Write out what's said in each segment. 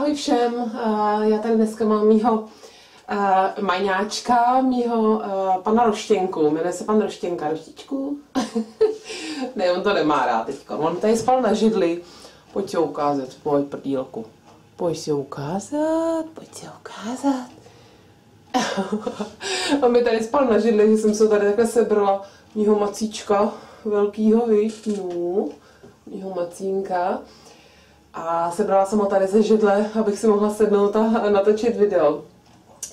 ahoj všem. Já tady dneska mám mýho majňáčka, mýho pana Roštěnku. Jmenuje se pan Roštěnka. Roštičku? ne, on to nemá rád teďka. On tady spal na židli. Pojď si ho ukázat, pojď prdílku. Pojď ho ukázat, pojď si ho ukázat. on mi tady spal na židli, že jsem se tady takhle sebrala mýho macíčka velkýho, víš, no, mýho macínka. A sebrala jsem ho tady ze židle, abych si mohla sednout a natočit video.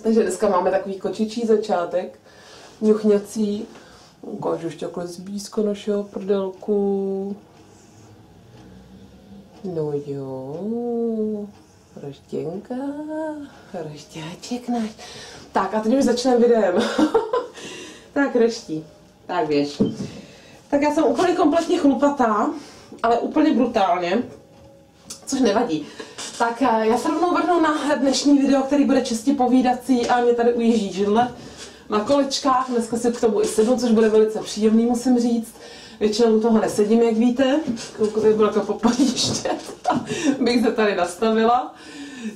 Takže dneska máme takový kočičí začátek, ňuchňací. Ukážu ještě takhle zblízko našeho prdelku. No jo, roštěnka, rošťáček náš. Tak a teď už začneme videem. tak roští, tak běž. Tak já jsem úplně kompletně chlupatá, ale úplně brutálně což nevadí. Tak eh, já se rovnou vrhnu na dnešní video, který bude čistě povídací a mě tady ujíždí židle na kolečkách. Dneska si k tomu i sednu, což bude velice příjemný, musím říct. Většinou toho nesedím, jak víte. Koukot tady bylo jako popadiště, bych se tady nastavila.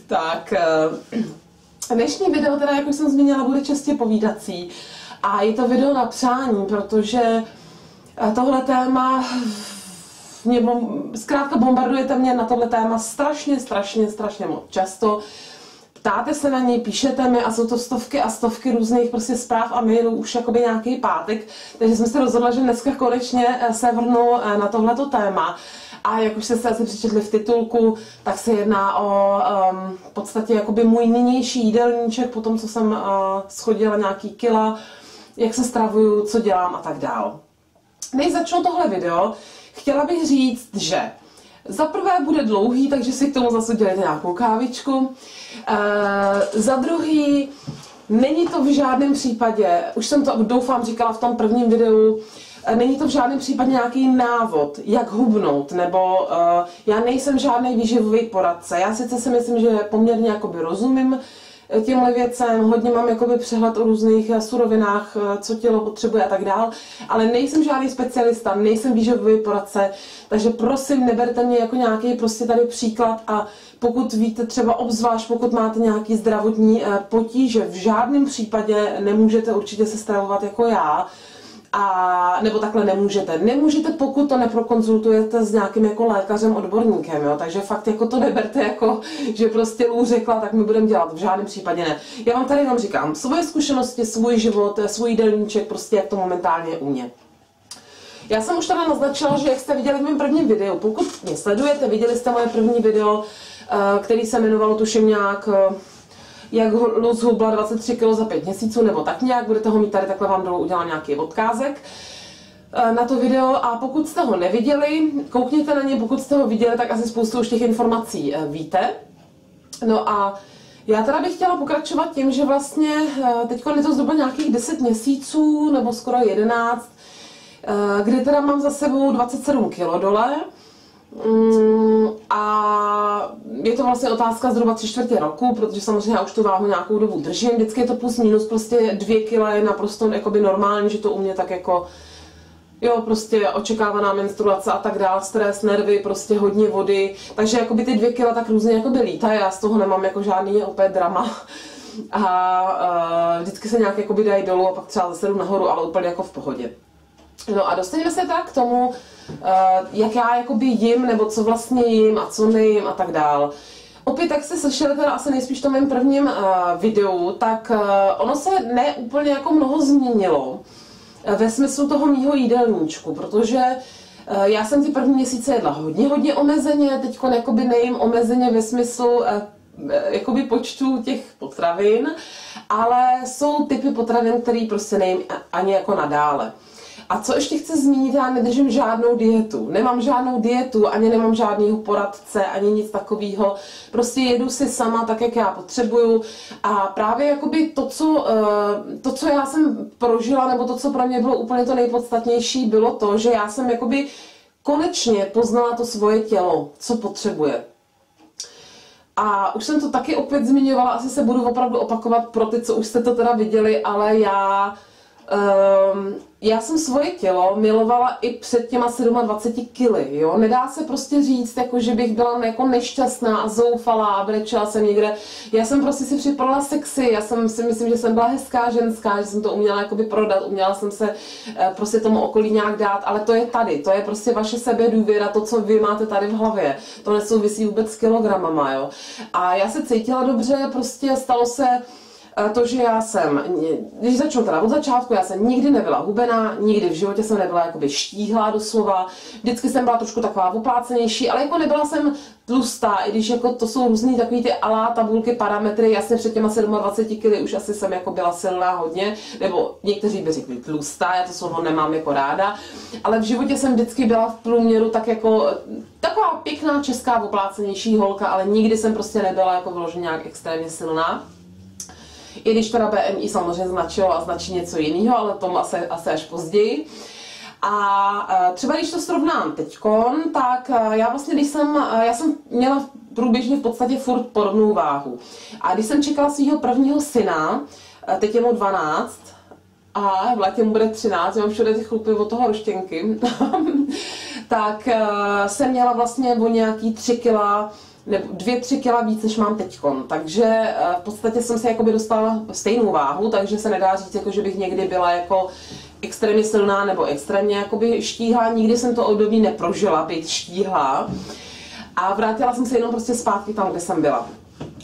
Tak, eh, dnešní video teda, jak už jsem zmínila, bude čistě povídací. A je to video na přání, protože eh, tohle téma mě bom, zkrátka bombardujete mě na tohle téma strašně, strašně, strašně moc často. Ptáte se na něj, píšete mi a jsou to stovky a stovky různých prostě zpráv a mailů už jakoby nějaký pátek, takže jsem se rozhodla, že dneska konečně eh, se vrhnu eh, na tohleto téma. A jak už jste se asi přečetli v titulku, tak se jedná o um, v podstatě jakoby můj nynější jídelníček, po tom, co jsem uh, schodila nějaký kila, jak se stravuju, co dělám a tak dál. Než začnu tohle video, Chtěla bych říct, že za prvé bude dlouhý, takže si k tomu zase dělejte nějakou kávičku. E, za druhý, není to v žádném případě, už jsem to doufám říkala v tom prvním videu, eh, Není to v žádném případě nějaký návod, jak hubnout, nebo uh, já nejsem žádný výživový poradce. Já sice si myslím, že poměrně jakoby rozumím těmhle věcem, hodně mám jakoby přehled o různých eh, surovinách, eh, co tělo potřebuje a tak dál, ale nejsem žádný specialista, nejsem výživový poradce, takže prosím, neberte mě jako nějaký prostě tady příklad a pokud víte třeba obzvlášť, pokud máte nějaký zdravotní eh, potíže, v žádném případě nemůžete určitě se stravovat jako já, a nebo takhle nemůžete. Nemůžete, pokud to neprokonzultujete s nějakým jako lékařem, odborníkem, jo? takže fakt jako to neberte jako, že prostě Lů řekla, tak my budeme dělat, v žádném případě ne. Já vám tady jenom říkám svoje zkušenosti, svůj život, svůj jídelníček, prostě jak to momentálně u mě. Já jsem už teda naznačila, že jak jste viděli v mém prvním videu, pokud mě sledujete, viděli jste moje první video, eh, který se jmenovalo tuším nějak eh, jak ho zhubla 23 kg za 5 měsíců, nebo tak nějak, budete ho mít tady, takhle vám dolů udělám nějaký odkázek eh, na to video a pokud jste ho neviděli, koukněte na ně, pokud jste ho viděli, tak asi spoustu už těch informací eh, víte. No a já teda bych chtěla pokračovat tím, že vlastně eh, teď je to zhruba nějakých 10 měsíců, nebo skoro 11, kdy teda mám za sebou 27 kg dole, Mm, a je to vlastně otázka zhruba tři čtvrtě roku, protože samozřejmě já už tu váhu nějakou dobu držím. Vždycky je to plus minus, prostě dvě kila je naprosto jakoby normální, že to u mě tak jako Jo, prostě očekávaná menstruace a tak dále, stres, nervy, prostě hodně vody. Takže jakoby ty dvě kila tak různě jakoby lítají, já z toho nemám jako žádný opět drama. A uh, vždycky se nějak jakoby dají dolů a pak třeba zase jdu nahoru, ale úplně jako v pohodě. No a dostaneme se tak k tomu, Eh, jak já jakoby jim, nebo co vlastně jim a co nejím a tak dál. Opět, jak jste slyšeli teda asi nejspíš v tom mém prvním uh, videu, tak uh, ono se ne úplně jako mnoho změnilo uh, ve smyslu toho mýho jídelníčku, protože já jsem ty první měsíce jedla hodně, hodně omezeně, teď jakoby nejím omezeně ve smyslu uh, jakoby počtu těch potravin, ale jsou typy potravin, které prostě nejím ani jako nadále. A co ještě chci zmínit, já nedržím žádnou dietu. Nemám žádnou dietu, ani nemám žádného poradce, ani nic takového. Prostě jedu si sama tak, jak já potřebuju. A právě jakoby to, co, eh, to, co já jsem prožila, nebo to, co pro mě bylo úplně to nejpodstatnější, bylo to, že já jsem jakoby konečně poznala to svoje tělo, co potřebuje. A už jsem to taky opět zmiňovala, asi se budu opravdu opakovat pro ty, co už jste to teda viděli, ale já Um, já jsem svoje tělo milovala i před těma 27 kily, jo. Nedá se prostě říct, jako, že bych byla jako nešťastná a zoufalá a brečela jsem někde. Já jsem prostě si připadala sexy, já jsem si myslím, že jsem byla hezká ženská, že jsem to uměla jakoby prodat, uměla jsem se eh, prostě tomu okolí nějak dát, ale to je tady, to je prostě vaše sebedůvěra, to, co vy máte tady v hlavě. To nesouvisí vůbec s kilogramama, jo. A já se cítila dobře, prostě stalo se, to, že já jsem, když začnu teda od začátku, já jsem nikdy nebyla hubená, nikdy v životě jsem nebyla jakoby štíhlá doslova, vždycky jsem byla trošku taková uplácenější, ale jako nebyla jsem tlustá, i když jako to jsou různý takový ty alá tabulky, parametry, jasně před těma 27 kg už asi jsem jako byla silná hodně, nebo někteří by řekli tlustá, já to slovo nemám jako ráda, ale v životě jsem vždycky byla v průměru tak jako taková pěkná česká oplácenější holka, ale nikdy jsem prostě nebyla jako vyloženě nějak extrémně silná. I když teda BMI samozřejmě značilo a značí něco jiného, ale tomu asi, asi až později. A e, třeba když to srovnám teďkon, tak e, já vlastně, když jsem, e, já jsem měla průběžně v podstatě furt podobnou váhu. A když jsem čekala svého prvního syna, teď je mu 12, a v létě mu bude 13, mám všude ty chlupy od toho roštěnky, tak jsem měla vlastně o nějaký 3 kila nebo dvě, tři kila víc, než mám teďkon. Takže eh, v podstatě jsem se jakoby dostala stejnou váhu, takže se nedá říct, jako, že bych někdy byla jako extrémně silná nebo extrémně jakoby štíhlá. Nikdy jsem to období neprožila, být štíhlá. A vrátila jsem se jenom prostě zpátky tam, kde jsem byla.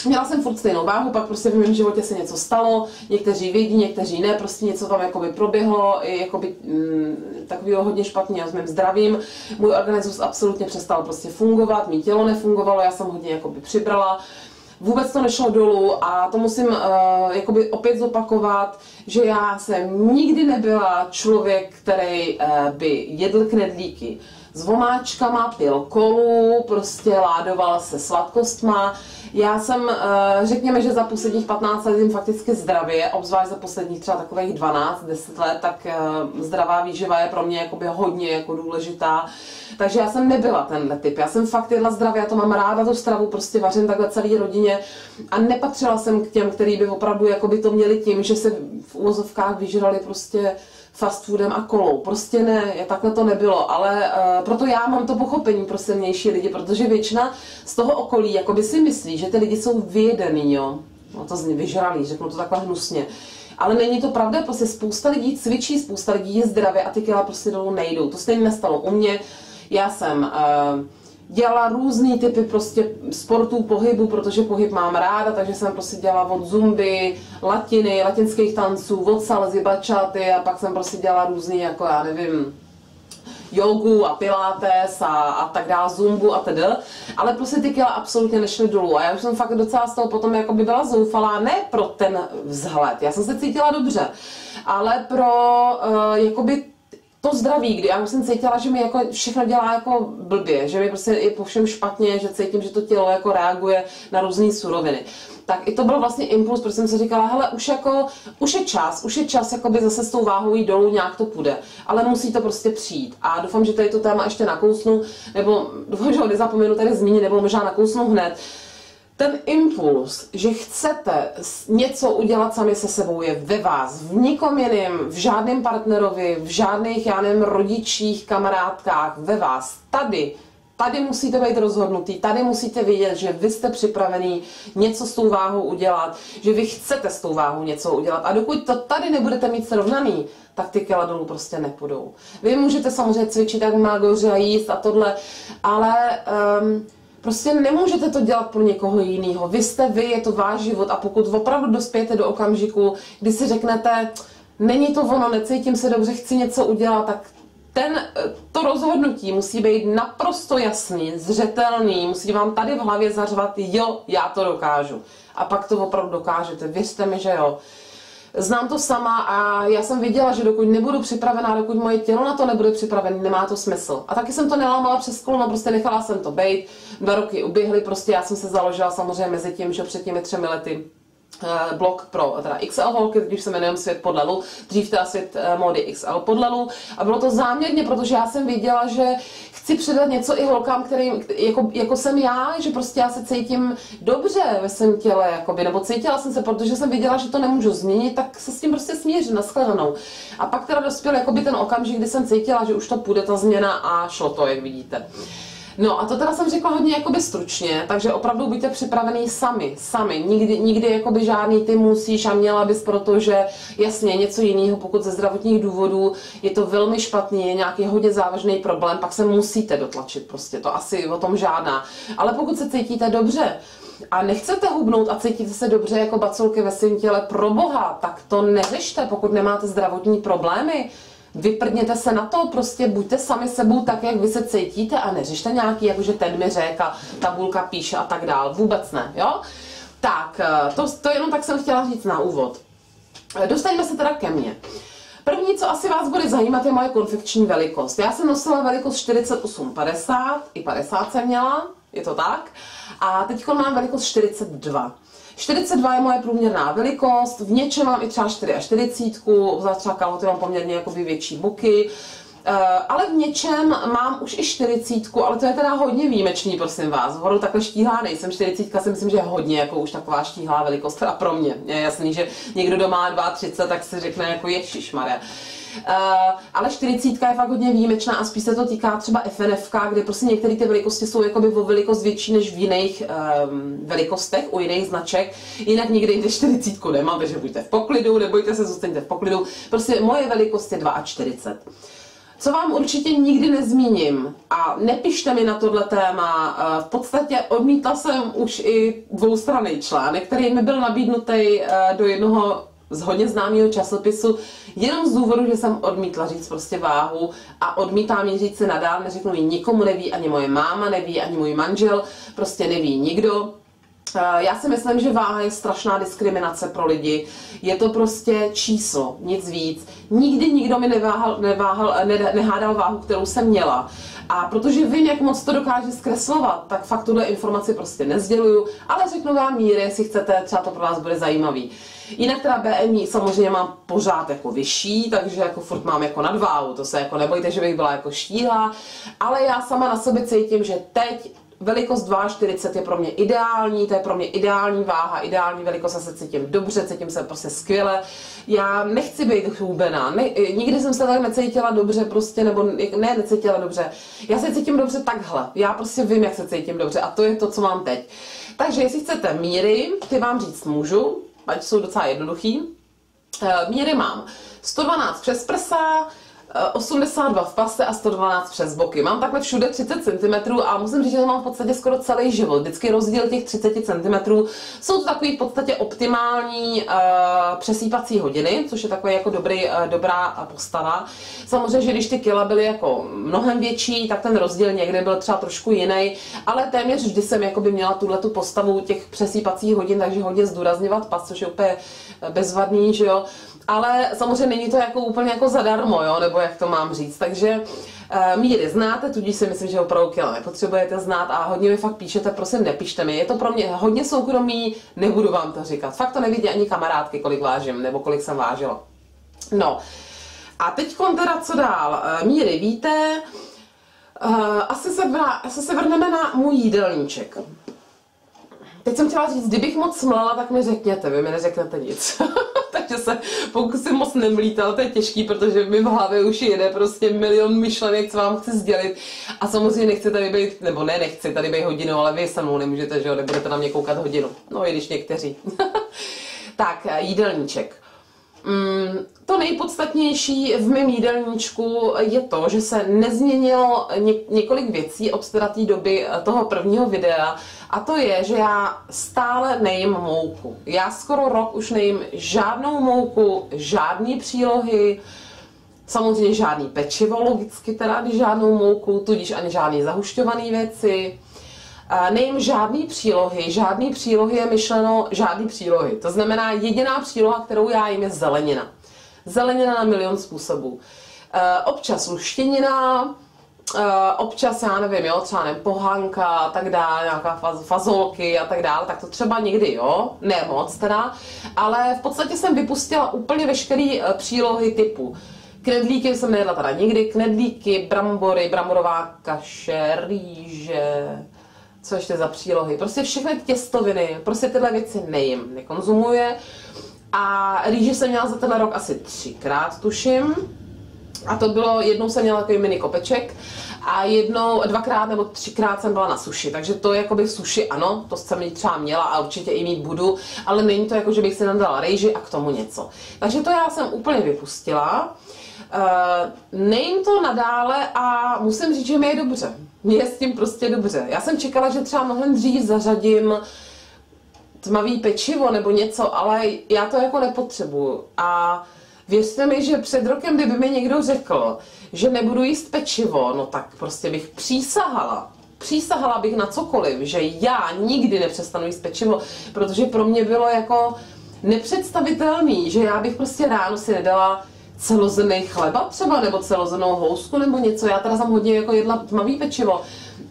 Měla jsem furt stejnou váhu, pak prostě v mém životě se něco stalo, někteří vědí, někteří ne, prostě něco tam jakoby proběhlo, jakoby mm, takového hodně špatně s mým zdravím. Můj organismus absolutně přestal prostě fungovat, mý tělo nefungovalo, já jsem hodně jakoby přibrala. Vůbec to nešlo dolů a to musím uh, jakoby opět zopakovat, že já jsem nikdy nebyla člověk, který uh, by jedl knedlíky s vomáčkama, pil kolu, prostě ládoval se sladkostma, já jsem, eh, řekněme, že za posledních 15 let jim fakticky zdravě, obzvlášť za posledních třeba takových 12-10 let, tak eh, zdravá výživa je pro mě jakoby hodně jako důležitá. Takže já jsem nebyla tenhle typ. Já jsem fakt jedla zdravě, já to mám ráda, tu stravu prostě vařím takhle celé rodině a nepatřila jsem k těm, který by opravdu jakoby to měli tím, že se v úvozovkách vyžrali prostě fast foodem a kolou. Prostě ne, takhle to nebylo, ale uh, proto já mám to pochopení pro silnější lidi, protože většina z toho okolí jakoby si myslí, že ty lidi jsou vyjedený, jo. No to zní vyžralý, řeknu to takhle hnusně. Ale není to pravda, prostě spousta lidí cvičí, spousta lidí je zdravě a ty kila prostě dolů nejdou. To stejně nestalo u mě. Já jsem uh, dělala různý typy prostě sportů, pohybu, protože pohyb mám ráda, takže jsem prostě dělala od zumby, latiny, latinských tanců, od salzy, bačaty a pak jsem prostě dělala různý, jako já nevím, jogu a pilates a, a tak dále, zumbu a tedy, ale prostě ty kila absolutně nešly dolů a já už jsem fakt docela z toho potom jako by byla zoufalá, ne pro ten vzhled, já jsem se cítila dobře, ale pro uh, jakoby to zdraví, kdy já jsem cítila, že mi jako všechno dělá jako blbě, že mi prostě je po všem špatně, že cítím, že to tělo jako reaguje na různé suroviny. Tak i to byl vlastně impuls, protože jsem si říkala, hele, už jako, už je čas, už je čas by zase s tou váhou jít dolů, nějak to půjde. Ale musí to prostě přijít. A doufám, že tady to téma ještě nakousnu, nebo doufám, že ho nezapomenu tady zmínit, nebo možná nakousnu hned. Uh, ten impuls, že chcete něco udělat sami se sebou, je ve vás, v nikom jiném, v žádném partnerovi, v žádných, já nevím, rodičích, kamarádkách, ve vás, tady. Tady musíte být rozhodnutý, tady musíte vědět, že vy jste připravený něco s tou váhou udělat, že vy chcete s tou váhou něco udělat. A dokud to tady nebudete mít srovnaný, tak ty kila dolů prostě nepůjdou. Vy můžete samozřejmě cvičit jak má a jíst a tohle, ale um, Prostě nemůžete to dělat pro někoho jiného. Vy jste vy, je to váš život a pokud opravdu dospějete do okamžiku, kdy si řeknete, není to ono, necítím se dobře, chci něco udělat, tak ten, to rozhodnutí musí být naprosto jasný, zřetelný, musí vám tady v hlavě zařvat, jo, já to dokážu. A pak to opravdu dokážete, věřte mi, že jo. Znám to sama a já jsem viděla, že dokud nebudu připravená, dokud moje tělo na to nebude připravené, nemá to smysl. A taky jsem to nelámala přes koleno, prostě nechala jsem to být. Dva roky uběhly, prostě já jsem se založila samozřejmě mezi tím, že před těmi třemi lety blog pro teda XL holky, když se jmenuje Svět podle Lu, dřív teda Svět uh, mody XL podle Lu. A bylo to záměrně, protože já jsem věděla, že chci předat něco i holkám, kterým, jako, jako jsem já, že prostě já se cítím dobře ve svém těle, jakoby, nebo cítila jsem se, protože jsem věděla, že to nemůžu změnit, tak se s tím prostě smířím, nashledanou. A pak teda dospěl jakoby ten okamžik, kdy jsem cítila, že už to půjde ta změna a šlo to, jak vidíte. No a to teda jsem řekla hodně jakoby stručně, takže opravdu buďte připravený sami, sami. Nikdy, nikdy jakoby žádný ty musíš a měla bys, protože jasně něco jiného, pokud ze zdravotních důvodů je to velmi špatný, je nějaký hodně závažný problém, pak se musíte dotlačit prostě, to asi o tom žádná. Ale pokud se cítíte dobře, a nechcete hubnout a cítíte se dobře jako baculky ve svém těle pro boha, tak to neřešte, pokud nemáte zdravotní problémy vyprdněte se na to, prostě buďte sami sebou tak, jak vy se cítíte a neřešte nějaký, jakože ten mi řek a tabulka píše a tak dál. Vůbec ne, jo? Tak, eh, to, to jenom tak jsem chtěla říct na úvod. Eh, dostaňme se teda ke mně. První, co asi vás bude zajímat, je moje konfekční velikost. Já jsem nosila velikost 48-50, i 50 jsem měla, je to tak. A teď mám velikost 42. 42 je moje průměrná velikost, v něčem mám i třeba 44, za třeba kalhoty mám poměrně jakoby větší boky, Uh, ale v něčem mám už i 40, ale to je teda hodně výjimečný, prosím vás. Horu takhle štíhlá nejsem, 40 si myslím, že je hodně jako už taková štíhlá velikost, teda pro mě. Je jasný, že někdo doma má 2,30, tak si řekne jako ježišmarja. Ale 40 je fakt hodně výjimečná a spíš se to týká třeba FNF, kde prostě některé ty velikosti jsou jakoby o velikost větší než v jiných um, velikostech, u jiných značek. Jinak nikdy jde 40 nemám, takže buďte v poklidu, nebojte se, zůstaňte v poklidu. Prostě moje velikost je 42. Co vám určitě nikdy nezmíním a nepište mi na tohle téma, v podstatě odmítla jsem už i dvoustranný článek, který mi byl nabídnutý do jednoho z hodně známého časopisu, jenom z důvodu, že jsem odmítla říct prostě váhu a odmítám ji říct se nadál, neřeknu ji nikomu neví, ani moje máma neví, ani můj manžel, prostě neví nikdo. Eh, já si myslím, že váha je strašná diskriminace pro lidi. Je to prostě číslo, nic víc. Nikdy nikdo mi neváhal, neváhal, ne, nehádal váhu, kterou jsem měla. A protože vím, jak moc to dokáže zkreslovat, tak fakt tuhle informaci prostě nezděluju, ale řeknu vám míry, jestli chcete, třeba to pro vás bude zajímavý. Jinak teda BMI samozřejmě mám pořád jako vyšší, takže jako furt mám jako nadváhu, to se jako nebojte, že bych byla jako štíhlá, ale já sama na sobě cítím, že teď velikost 2,40 je pro mě ideální, to je pro mě ideální váha, ideální velikost, já se cítím dobře, cítím se prostě skvěle. Já nechci být hubená, ne, nikdy jsem se tak necítila dobře prostě, nebo ne, necítila dobře. Já se cítím dobře takhle, já prostě vím, jak se cítím dobře a to je to, co mám teď. Takže jestli chcete míry, ty vám říct můžu, ať jsou docela jednoduchý. Eh, míry mám 112 přes prsa, 82 v pase a 112 přes boky. Mám takhle všude 30 cm a musím říct, že to mám v podstatě skoro celý život. Vždycky rozdíl těch 30 cm. Jsou to takové v podstatě optimální uh, přesýpací hodiny, což je takový jako dobrý, uh, dobrá postava. Samozřejmě, že když ty kila byly jako mnohem větší, tak ten rozdíl někde byl třeba trošku jiný, ale téměř vždy jsem jako by měla tuhle tu postavu těch přesýpacích hodin, takže hodně zdůrazňovat pas, což je úplně bezvadný, že jo ale samozřejmě není to jako úplně jako zadarmo, jo, nebo jak to mám říct, takže uh, míry znáte, tudíž si myslím, že opravdu kilo nepotřebujete znát a hodně mi fakt píšete, prosím nepište mi, je to pro mě hodně soukromý, nebudu vám to říkat, fakt to nevidí ani kamarádky, kolik vážím, nebo kolik jsem vážila. No, a teď teda co dál, uh, míry víte, uh, asi, se vrá, asi se vrneme na můj jídelníček. Teď jsem chtěla říct, kdybych moc smlala, tak mi řekněte, vy mi neřeknete nic. takže se pokusím moc nemlít, ale to je těžký, protože mi v hlavě už jede prostě milion myšlenek, co vám chci sdělit. A samozřejmě nechci tady být, nebo ne, nechci tady být hodinu, ale vy se mnou nemůžete, že jo, nebudete na mě koukat hodinu. No, i když někteří. tak, jídelníček. Mm, to nejpodstatnější v mém jídelníčku je to, že se nezměnilo několik věcí od teda té doby toho prvního videa a to je, že já stále nejím mouku. Já skoro rok už nejím žádnou mouku, žádné přílohy, samozřejmě žádný pečivo, logicky teda, když žádnou mouku, tudíž ani žádný zahušťované věci. Nejím žádný přílohy, žádný přílohy je myšleno žádný přílohy. To znamená, jediná příloha, kterou já jím, je zelenina. Zelenina na milion způsobů. Občas luštěnina, Uh, občas, já nevím, jo, třeba nevím, pohanka a tak dále, nějaká faz, fazolky a tak dále, tak to třeba někdy, jo, ne moc teda, ale v podstatě jsem vypustila úplně veškeré uh, přílohy typu knedlíky jsem nejedla teda nikdy, knedlíky, brambory, bramborová kaše, rýže, co ještě za přílohy, prostě všechny těstoviny, prostě tyhle věci nejím, nekonzumuje. A rýže jsem měla za ten rok asi třikrát, tuším. A to bylo, jednou jsem měla takový mini kopeček a jednou, dvakrát nebo třikrát jsem byla na suši, takže to je jakoby suši, ano, to jsem ji třeba měla a určitě i mít budu, ale není to jako, že bych si nadala rejži a k tomu něco. Takže to já jsem úplně vypustila. Uh, nejím to nadále a musím říct, že mi je dobře. Mně je s tím prostě dobře. Já jsem čekala, že třeba mnohem dřív zařadím tmavý pečivo nebo něco, ale já to jako nepotřebuju. A věřte mi, že před rokem, kdyby mi někdo řekl, že nebudu jíst pečivo, no tak prostě bych přísahala. Přísahala bych na cokoliv, že já nikdy nepřestanu jíst pečivo, protože pro mě bylo jako nepředstavitelný, že já bych prostě ráno si nedala celozený chleba třeba, nebo celozenou housku, nebo něco. Já teda jsem hodně jako jedla tmavý pečivo,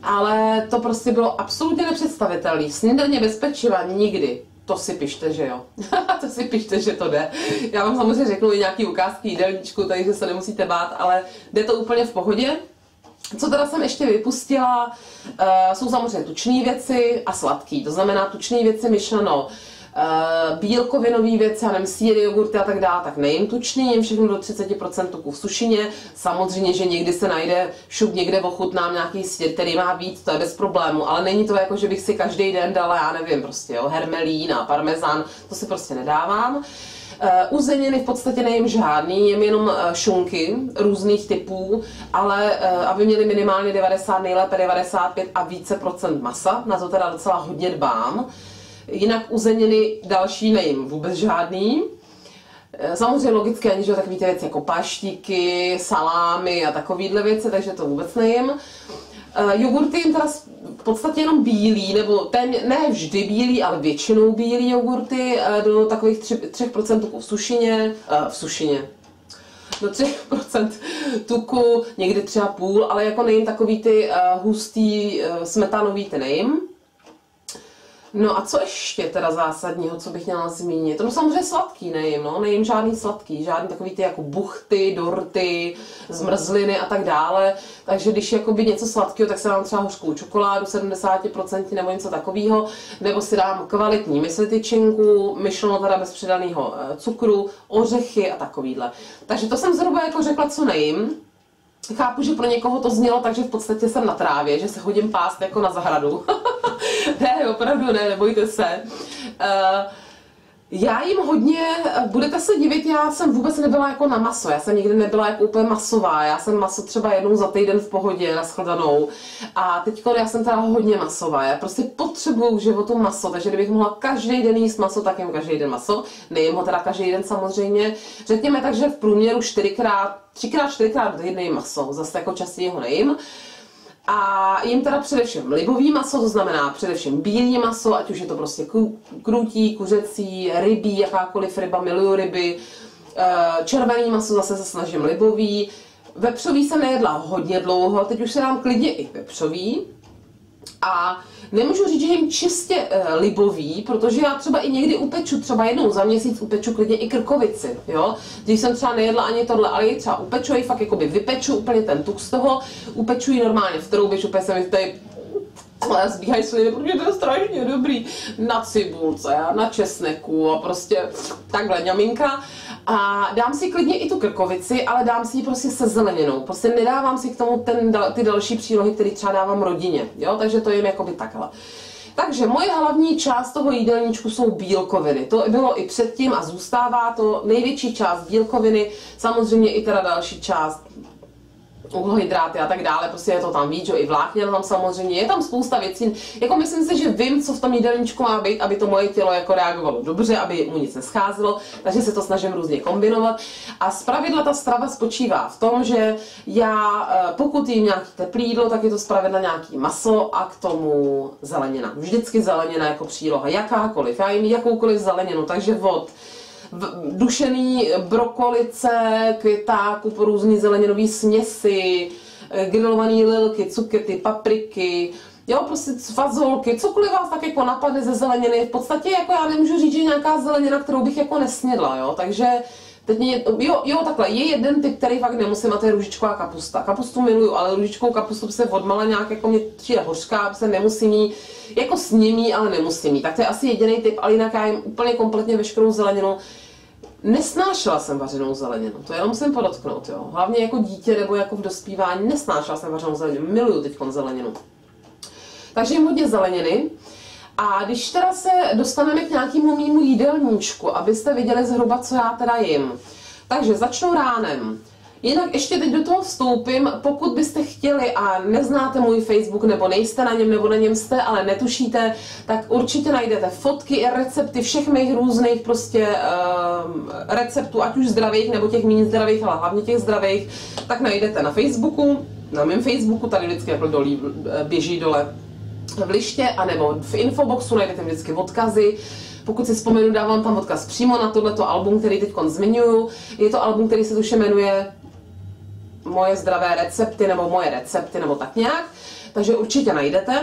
ale to prostě bylo absolutně nepředstavitelné. Snídaně bez pečiva nikdy. To si pište, že jo. to si pište, že to jde. Já vám samozřejmě řeknu i nějaký ukázky jídelníčku, takže se nemusíte bát, ale jde to úplně v pohodě. Co teda jsem ještě vypustila, uh, jsou samozřejmě tučné věci a sladký. To znamená tučné věci myšleno uh, bílkovinové věci, já nevím, síry, jogurty a tak dále, tak nejím tučný, jim všechno do 30% tuku v sušině. Samozřejmě, že někdy se najde šup někde ochutnám nějaký sír, který má víc, to je bez problému, ale není to jako, že bych si každý den dala, já nevím, prostě, jo, hermelín a parmezán, to si prostě nedávám. Uh, uzeniny v podstatě nejím žádný, jem jenom uh, šunky různých typů, ale aby měli minimálně 90, nejlépe 95 a více procent masa, na to teda docela hodně dbám. Jinak uzeniny další nejím vůbec žádný. Eh, samozřejmě logicky ani, že takové ty věci jako paštíky, salámy a takovéhle věci, takže to vůbec nejím. Uh, jogurty jim teda v podstatě jenom bílý, nebo témě, ne vždy bílý, ale většinou bílý jogurty uh, do takových 3, 3% tuku v sušině, v sušině, do 3% tuku, někdy třeba půl, ale jako nejím takový ty hustý smetanový ty nejím. No a co ještě teda zásadního, co bych měla zmínit? No samozřejmě sladký nejím, no, nejím žádný sladký, žádný takový ty jako buchty, dorty, zmrzliny a tak dále. Takže když jakoby něco sladkého, tak se dám třeba hořkou čokoládu 70% nebo něco takového, nebo si dám kvalitní myslityčinku, myšleno teda bez přidaného eh, cukru, ořechy a takovýhle. Takže to jsem zhruba jako řekla, co nejím. Chápu, že pro někoho to znělo, takže v podstatě jsem na trávě, že se chodím pást jako na zahradu. ne, opravdu ne, nebojte se. Uh, já jim hodně, budete se divit, já jsem vůbec nebyla jako na maso, já jsem nikdy nebyla jako úplně masová, já jsem maso třeba jednou za týden v pohodě shledanou a teď já jsem teda hodně masová, já prostě potřebuju v životu maso, takže kdybych mohla každý den jíst maso, tak jim každý den maso, nejím ho teda každý den samozřejmě, řekněme tak, že v průměru čtyřikrát, třikrát, čtyřikrát denně maso, zase jako častěji ho nejím. A jim teda především libový maso, to znamená především bílý maso, ať už je to prostě krutí, kuřecí, rybí, jakákoliv ryba, miluju ryby. Eh, červený maso zase se snažím libový. Vepřový jsem nejedla hodně dlouho, teď už se dám klidně i vepřový. A nemůžu říct, že jim čistě uh, libový, protože já třeba i někdy upeču, třeba jednou za měsíc upeču klidně i krkovici, jo. Když jsem třeba nejedla ani tohle, ale ji třeba upeču, ji fakt jakoby vypeču úplně ten tuk z toho, upeču ji normálně v troubě, úplně se mi tady ale zbíhají sliny, protože to je strašně dobrý na cibulce a na česneku a prostě takhle ňaminka. A dám si klidně i tu krkovici, ale dám si ji prostě se zeleninou. Prostě nedávám si k tomu ten, ty další přílohy, které třeba dávám rodině. Jo? Takže to je jakoby takhle. Takže moje hlavní část toho jídelníčku jsou bílkoviny. To bylo i předtím a zůstává to největší část bílkoviny, samozřejmě i teda další část uhlohydráty a tak dále, prostě je to tam víc, i vlákně tam samozřejmě, je tam spousta věcí. Jako myslím si, že vím, co v tom jídelníčku má být, aby to moje tělo jako reagovalo dobře, aby mu nic nescházelo, takže se to snažím různě kombinovat. A zpravidla ta strava spočívá v tom, že já, eh, pokud jím nějaký teplý jídlo, tak je to zpravidla nějaký maso a k tomu zelenina. Vždycky zelenina jako příloha, jakákoliv. Já jim jakoukoliv zeleninu, takže od dušený brokolice, květáku, různý zeleninový směsi, eh, grilované lilky, cukety, papriky, jo, prostě fazolky, cokoliv vás tak jako napadne ze zeleniny. V podstatě jako já nemůžu říct, že nějaká zelenina, kterou bych jako nesnědla, jo, takže Teď mě, jo, jo, takhle, je jeden typ, který fakt nemusím, a to je růžičková kapusta. Kapustu miluju, ale růžičkovou kapustu se odmala nějak, jako mě přijde hořká, se nemusím jí, jako s nimi, ale nemusím jí. Tak to je asi jediný typ, ale jinak já jim úplně kompletně veškerou zeleninu. Nesnášela jsem vařenou zeleninu, to jenom musím podotknout, jo. Hlavně jako dítě nebo jako v dospívání nesnášela jsem vařenou zeleninu, miluju teď zeleninu. Takže jim hodně zeleniny. A když teda se dostaneme k nějakému mýmu jídelníčku, abyste viděli zhruba, co já teda jim. Takže začnu ránem. Jinak ještě teď do toho vstoupím, pokud byste chtěli a neznáte můj Facebook, nebo nejste na něm, nebo na něm jste, ale netušíte, tak určitě najdete fotky i recepty všech mých různých prostě uh, receptů, ať už zdravých, nebo těch méně zdravých, ale hlavně těch zdravých, tak najdete na Facebooku, na mém Facebooku, tady vždycky jako dolí, běží dole v liště, anebo v infoboxu najdete vždycky odkazy. Pokud si vzpomenu, dávám tam odkaz přímo na tohleto album, který teď zmiňuju. Je to album, který se tuše jmenuje Moje zdravé recepty, nebo Moje recepty, nebo tak nějak. Takže určitě najdete.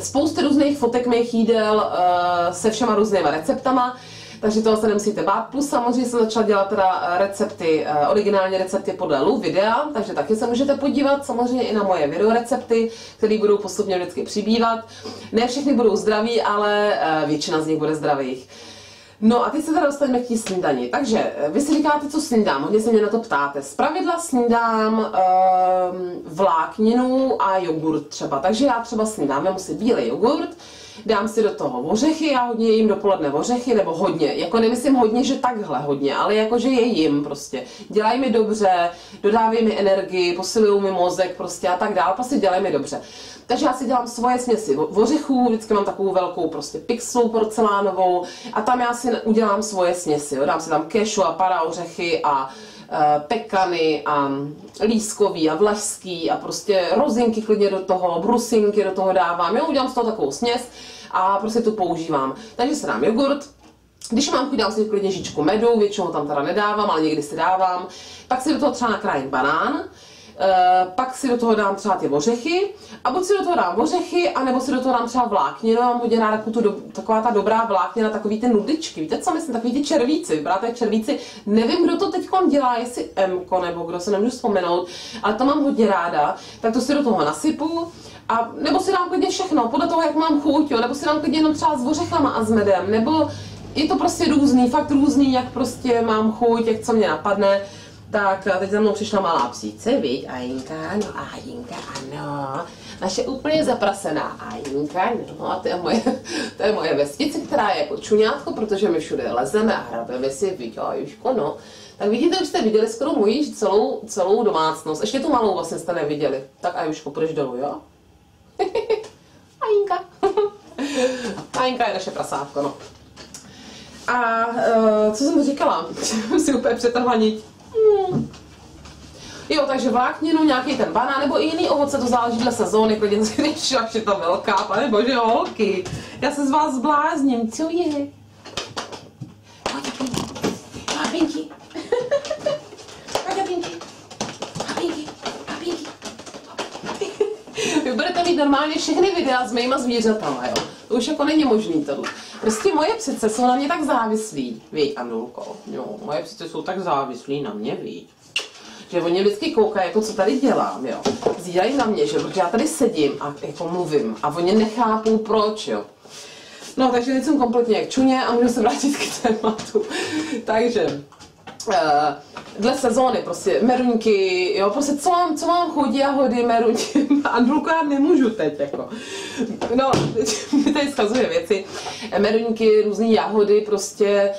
Spousty různých fotek mých jídel uh, se všema různýma receptama takže toho se nemusíte bát. Plus samozřejmě jsem začala dělat teda eh, recepty, eh, originální recepty podle Lu videa, takže taky se můžete podívat samozřejmě i na moje videorecepty, které budou postupně vždycky přibývat. Ne všechny budou zdraví, ale eh, většina z nich bude zdravých. No a teď se teda dostaneme k té snídani. Takže vy si říkáte, co snídám, hodně se mě na to ptáte. Z pravidla snídám um, vlákninu a jogurt třeba. Takže já třeba snídám, já musím bílý jogurt, dám si do toho ořechy, já hodně jím dopoledne ořechy, nebo hodně, jako nemyslím hodně, že takhle hodně, ale jako, že je jim prostě. Dělají mi dobře, dodávají mi energii, posilují mi mozek prostě a tak dál, prostě dělají mi dobře. Takže já si dělám svoje směsi ořechů, vždycky mám takovou velkou prostě pixlu porcelánovou a tam já si udělám svoje směsi, jo. dám si tam kešu a para ořechy a pekany a lískový a vlašský a prostě rozinky klidně do toho, brusinky do toho dávám, jo, udělám z toho takovou směs a prostě tu používám. Takže si dám jogurt, když mám chuť, dám si klidně žičku medu, většinou tam teda nedávám, ale někdy si dávám. Pak si do toho třeba nakrájím banán, Uh, pak si do toho dám třeba ty ořechy a buď si do toho dám ořechy, anebo si do toho dám třeba vlákninu, mám hodně ráda tu do, taková ta dobrá vláknina, takový ty nudičky, víte co myslím, takový ty červíci, vybráte červíci, nevím, kdo to teď dělá, jestli Mko nebo kdo se nemůžu vzpomenout, ale to mám hodně ráda, tak to si do toho nasypu, a nebo si dám klidně všechno, podle toho, jak mám chuť, jo, nebo si dám klidně jenom třeba s ořechama a s medem, nebo je to prostě různý, fakt různý, jak prostě mám chuť, jak co mě napadne. Tak teď za mnou přišla malá psíce, viď, Ajinka, no Ajinka, ano. Naše úplně zaprasená Ajinka, no a to je moje, to je moje vestice, která je jako čuňátko, protože my všude lezeme a hrabeme si, viď, Ajuško, no. Tak vidíte, už jste viděli skoro moji celou, celou domácnost. Ještě tu malou vlastně jste neviděli. Tak Ajuško, půjdeš dolů, jo? Ajinka. Ajinka je naše prasátko, no. A uh, co jsem říkala? si úplně přetrhla niť. Jo, takže vlákninu, nějaký ten banán nebo i jiný ovoce, to záleží dle sezóny, klidně si než je to velká, pane bože, holky. Já se z vás zblázním, co je? Vy budete mít normálně všechny videa s mýma zvířatama, jo. To už jako není možný tohle. Prostě moje psice jsou na mě tak závislí, víš, Anulko. Jo, moje psice jsou tak závislí na mě, víš. Že oni vždycky koukají, jako co tady dělám, jo. Zírají na mě, že protože já tady sedím a jako mluvím a oni nechápou proč, jo. No, takže teď jsem kompletně jak čuně a můžu se vrátit k tématu. takže, dle sezóny, prostě meruňky, jo, prostě co mám, co mám chuť, jahody, meruňky, Andrulko já nemůžu teď, jako. No, mi tady schazuje věci, meruňky, různé jahody, prostě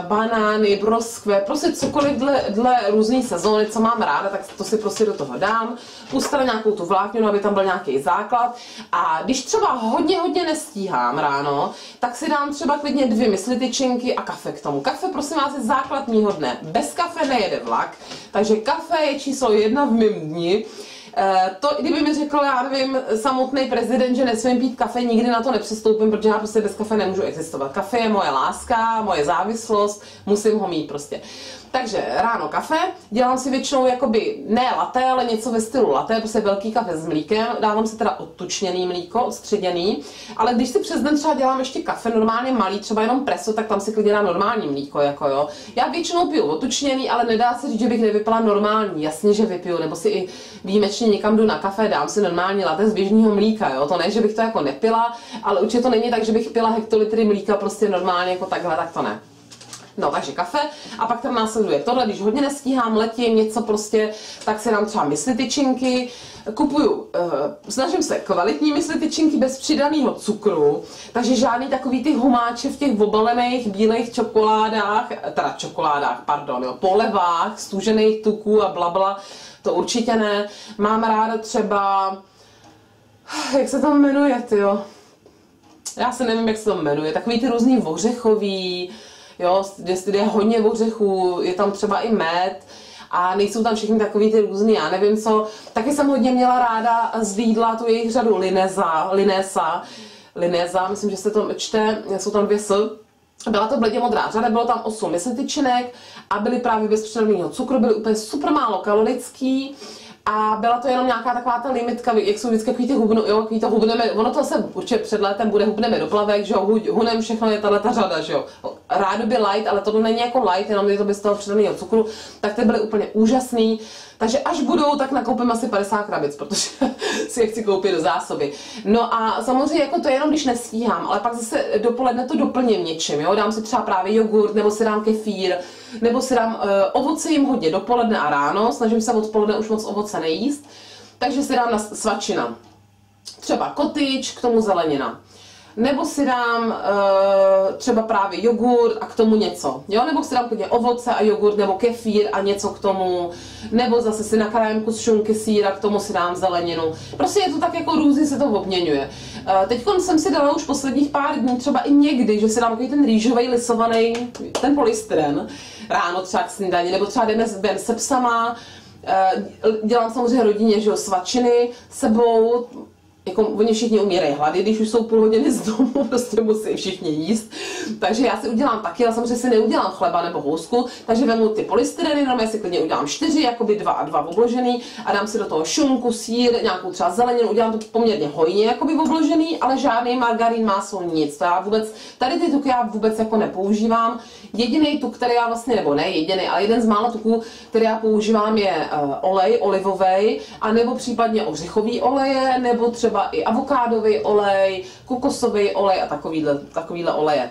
banány, broskve, prostě cokoliv dle, dle různé sezóny, co mám ráda, tak to si prostě do toho dám, pustila nějakou tu vlákninu, aby tam byl nějaký základ a když třeba hodně, hodně nestíhám ráno, tak si dám třeba klidně dvě mysli tyčinky a kafe k tomu. Kafe, prosím vás, je základ dne. Bez kafe nejede vlak, takže kafe je číslo jedna v mém dni. Eh, to, kdyby mi řekl, já nevím, samotný prezident, že nesmím pít kafe, nikdy na to nepřistoupím, protože já prostě bez kafe nemůžu existovat. Kafe je moje láska, moje závislost, musím ho mít prostě. Takže ráno kafe, dělám si většinou jakoby ne latte, ale něco ve stylu latte, prostě velký kafe s mlíkem, dávám si teda odtučněný mlíko, odstředěný, ale když si přes den třeba dělám ještě kafe, normálně malý, třeba jenom preso, tak tam si klidně dám normální mlíko, jako jo. Já většinou piju odtučněný, ale nedá se říct, že bych nevypila normální, jasně, že vypiju, nebo si i výjimečně někam jdu na kafe, dám si normální latte z běžného mlíka, jo. To ne, že bych to jako nepila, ale určitě to není tak, že bych pila hektolitry mlíka prostě normálně jako takhle, tak to ne. No, takže kafe a pak tam následuje tohle, když hodně nestíhám, letím, něco prostě, tak si dám třeba mysli tyčinky, kupuju, uh, snažím se kvalitní mysli tyčinky bez přidaného cukru, takže žádný takový ty humáče v těch obalených bílých čokoládách, teda čokoládách, pardon, jo, polevách, stužených tuků a blabla, to určitě ne. Mám ráda třeba, jak se to jmenuje, jo? Já se nevím, jak se to jmenuje, takový ty různý ořechový, jo, kde je hodně ořechů, je tam třeba i med, a nejsou tam všechny takový ty různý, já nevím co. Taky jsem hodně měla ráda z Lidla tu jejich řadu Lineza, Linesa, Lineza, myslím, že se to čte, jsou tam dvě S. Byla to bledě modrá řada, bylo tam 8 tyčinek a byly právě bez přírodního cukru, byly úplně super málo kalorický a byla to jenom nějaká taková ta limitka, jak jsou vždycky takový ty hubnu, jo, takový to hubneme, ono to se určitě před létem bude hubneme do plavek, že jo, hunem všechno je tahle ta řada, že jo. Rádoby light, ale to není jako light, jenom je to bez toho přidaného cukru, tak ty byly úplně úžasný. Takže až budou, tak nakoupím asi 50 krabic, protože si je chci koupit do zásoby. No a samozřejmě jako to je jenom, když nestíhám, ale pak zase dopoledne to doplním něčím, jo? dám si třeba právě jogurt, nebo si dám kefír, nebo si dám uh, ovoce jim hodně dopoledne a ráno, snažím se odpoledne už moc ovoce nejíst, takže si dám na svačina. Třeba kotyč, k tomu zelenina nebo si dám uh, třeba právě jogurt a k tomu něco, jo, nebo si dám klidně ovoce a jogurt, nebo kefír a něco k tomu, nebo zase si nakrájím kus šunky síra, k tomu si dám zeleninu. Prostě je to tak jako různě se to obměňuje. Uh, Teď jsem si dala už posledních pár dní, třeba i někdy, že si dám takový ten rýžový lisovaný, ten polystyren, ráno třeba k snídani, nebo třeba jdeme ven se psama, uh, dělám samozřejmě rodině, že jo, svačiny sebou, jako oni všichni umírají hlady, když už jsou půl hodiny z domu, prostě musí všichni jíst. Takže já si udělám taky, ale samozřejmě si neudělám chleba nebo housku, takže vemu ty polystyreny, no já si klidně udělám čtyři, jakoby dva a dva obložený a dám si do toho šunku, sír, nějakou třeba zeleninu, udělám to poměrně hojně, jakoby obložený, ale žádný margarín, maso, nic. To já vůbec, tady ty tuky já vůbec jako nepoužívám. Jediný tuk, který já vlastně, nebo ne jediný, ale jeden z mála tuků, který já používám, je uh, olej olivový, a nebo případně ořechový oleje, nebo třeba i avokádový olej, kokosový olej a takovýhle, takovýhle oleje.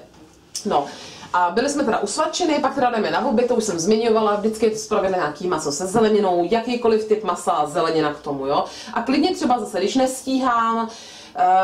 No, a byli jsme teda usvačeny, pak teda jdeme na oběd, to už jsem zmiňovala, vždycky je to spravené nějaký maso se zeleninou, jakýkoliv typ masa zelenina k tomu, jo. A klidně třeba zase, když nestíhám, Uh,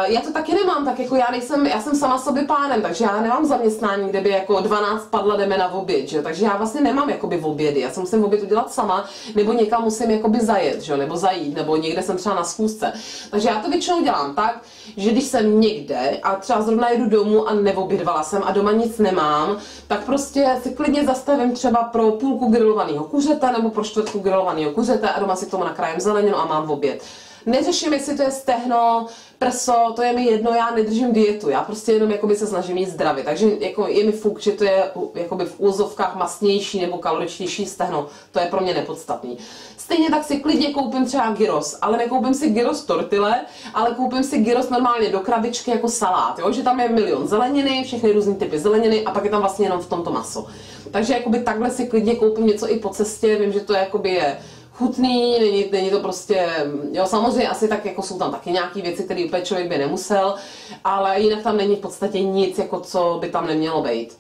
já to taky nemám, tak jako já nejsem, já jsem sama sobě pánem, takže já nemám zaměstnání, kde by jako 12 padla jdeme na oběd, že? takže já vlastně nemám jakoby v obědy, já se musím oběd udělat sama, nebo někam musím jakoby zajet, že? nebo zajít, nebo někde jsem třeba na schůzce. Takže já to většinou dělám tak, že když jsem někde a třeba zrovna jedu domů a neobědvala jsem a doma nic nemám, tak prostě si klidně zastavím třeba pro půlku grilovaného kuřete nebo pro čtvrtku grilovaného kuřete a doma si k tomu nakrájím zeleninu a mám v oběd. Neřeším, jestli to je stehno, prso, to je mi jedno, já nedržím dietu, já prostě jenom jakoby se snažím jít zdravě, takže jako je mi fuk, že to je jakoby v úzovkách masnější nebo kaloričtější stehno, to je pro mě nepodstatný. Stejně tak si klidně koupím třeba gyros, ale nekoupím si gyros tortile, ale koupím si gyros normálně do krabičky jako salát, jo? že tam je milion zeleniny, všechny různé typy zeleniny a pak je tam vlastně jenom v tomto maso. Takže jakoby takhle si klidně koupím něco i po cestě, vím, že to jakoby je chutný, není, není to prostě, jo samozřejmě asi tak jako jsou tam taky nějaké věci, které úplně člověk by nemusel, ale jinak tam není v podstatě nic, jako co by tam nemělo být.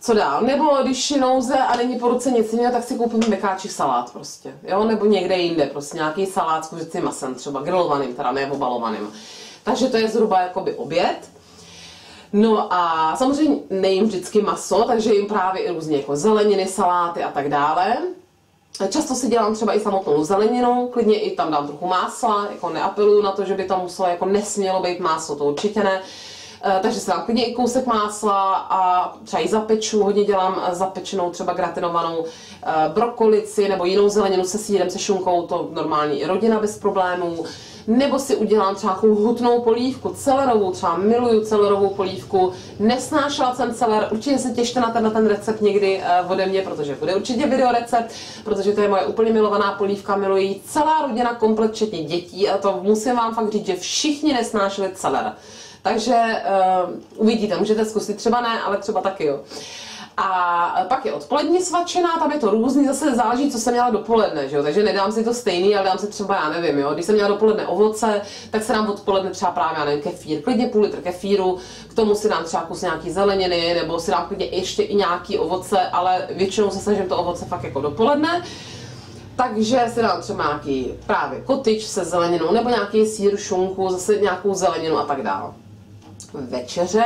Co dál? Nebo když je nouze a není po ruce nic jiného, tak si koupím mekáči salát prostě, jo, nebo někde jinde, prostě nějaký salát s kuřecím masem, třeba grilovaným, teda ne obalovaným. Takže to je zhruba jakoby oběd. No a samozřejmě nejím vždycky maso, takže jim právě i různě jako zeleniny, saláty a tak dále. Často si dělám třeba i samotnou zeleninu, klidně i tam dám trochu másla, jako neapeluju na to, že by tam muselo, jako nesmělo být máslo, to určitě ne. Eh, takže si dám klidně i kousek másla a třeba i zapeču, hodně dělám eh, zapečenou, třeba gratinovanou brokolici nebo jinou zeleninu se sírem, se šunkou, to normální rodina bez problémů. Nebo si udělám třeba hutnou polívku, celerovou, třeba miluju celerovou polívku, nesnášela jsem celer, určitě se těšte na ten, na ten recept někdy ode mě, protože bude určitě video recept, protože to je moje úplně milovaná polívka, miluji celá rodina komplet, včetně dětí. A to musím vám fakt říct, že všichni nesnášeli celer. Takže uh, uvidíte, můžete zkusit, třeba ne, ale třeba taky jo. A pak je odpolední svačená, tam je to různý, zase záleží, co jsem měla dopoledne, že jo? takže nedám si to stejný, ale dám si třeba, já nevím, jo? když jsem měla dopoledne ovoce, tak se dám odpoledne třeba právě, já nevím, kefír, klidně půl litr kefíru, k tomu si dám třeba kus nějaký zeleniny, nebo si dám klidně ještě i nějaký ovoce, ale většinou se snažím to ovoce fakt jako dopoledne. Takže si dám třeba nějaký právě kotyč se zeleninou, nebo nějaký sír, šunku, zase nějakou zeleninu a tak dále. Večeře,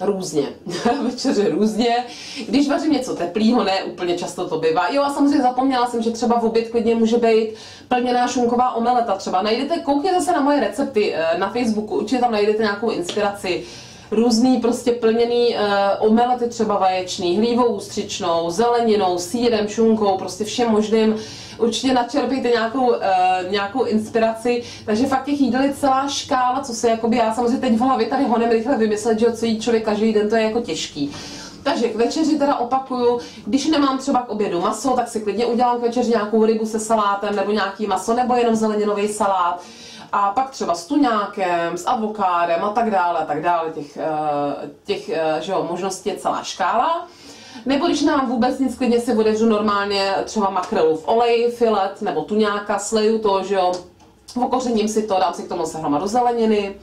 různě. Večeře různě. Když vařím něco teplého, ne úplně často to bývá. Jo a samozřejmě zapomněla jsem, že třeba v oběd klidně může být plněná šunková omeleta. Třeba najdete, koukněte se na moje recepty eh, na Facebooku, určitě tam najdete nějakou inspiraci různý prostě plněný uh, omelety třeba vaječný, hlívou ústřičnou, zeleninou, sírem, šunkou, prostě všem možným. Určitě načerpejte nějakou, uh, nějakou inspiraci, takže fakt těch jídel je celá škála, co se jakoby, já samozřejmě teď v hlavě tady honem rychle vymyslet, že co jí člověk každý den, to je jako těžký. Takže k večeři teda opakuju, když nemám třeba k obědu maso, tak si klidně udělám k večeři nějakou rybu se salátem nebo nějaký maso nebo jenom zeleninový salát a pak třeba s tuňákem, s avokádem a tak dále, a tak dále, těch, eh, těch eh, že jo, možností je celá škála. Nebo když nemám vůbec nic, klidně si otevřu normálně třeba makrelu v oleji, filet nebo tuňáka, sleju to, že jo, okořením si to, dám si k tomu se hromadu zeleniny,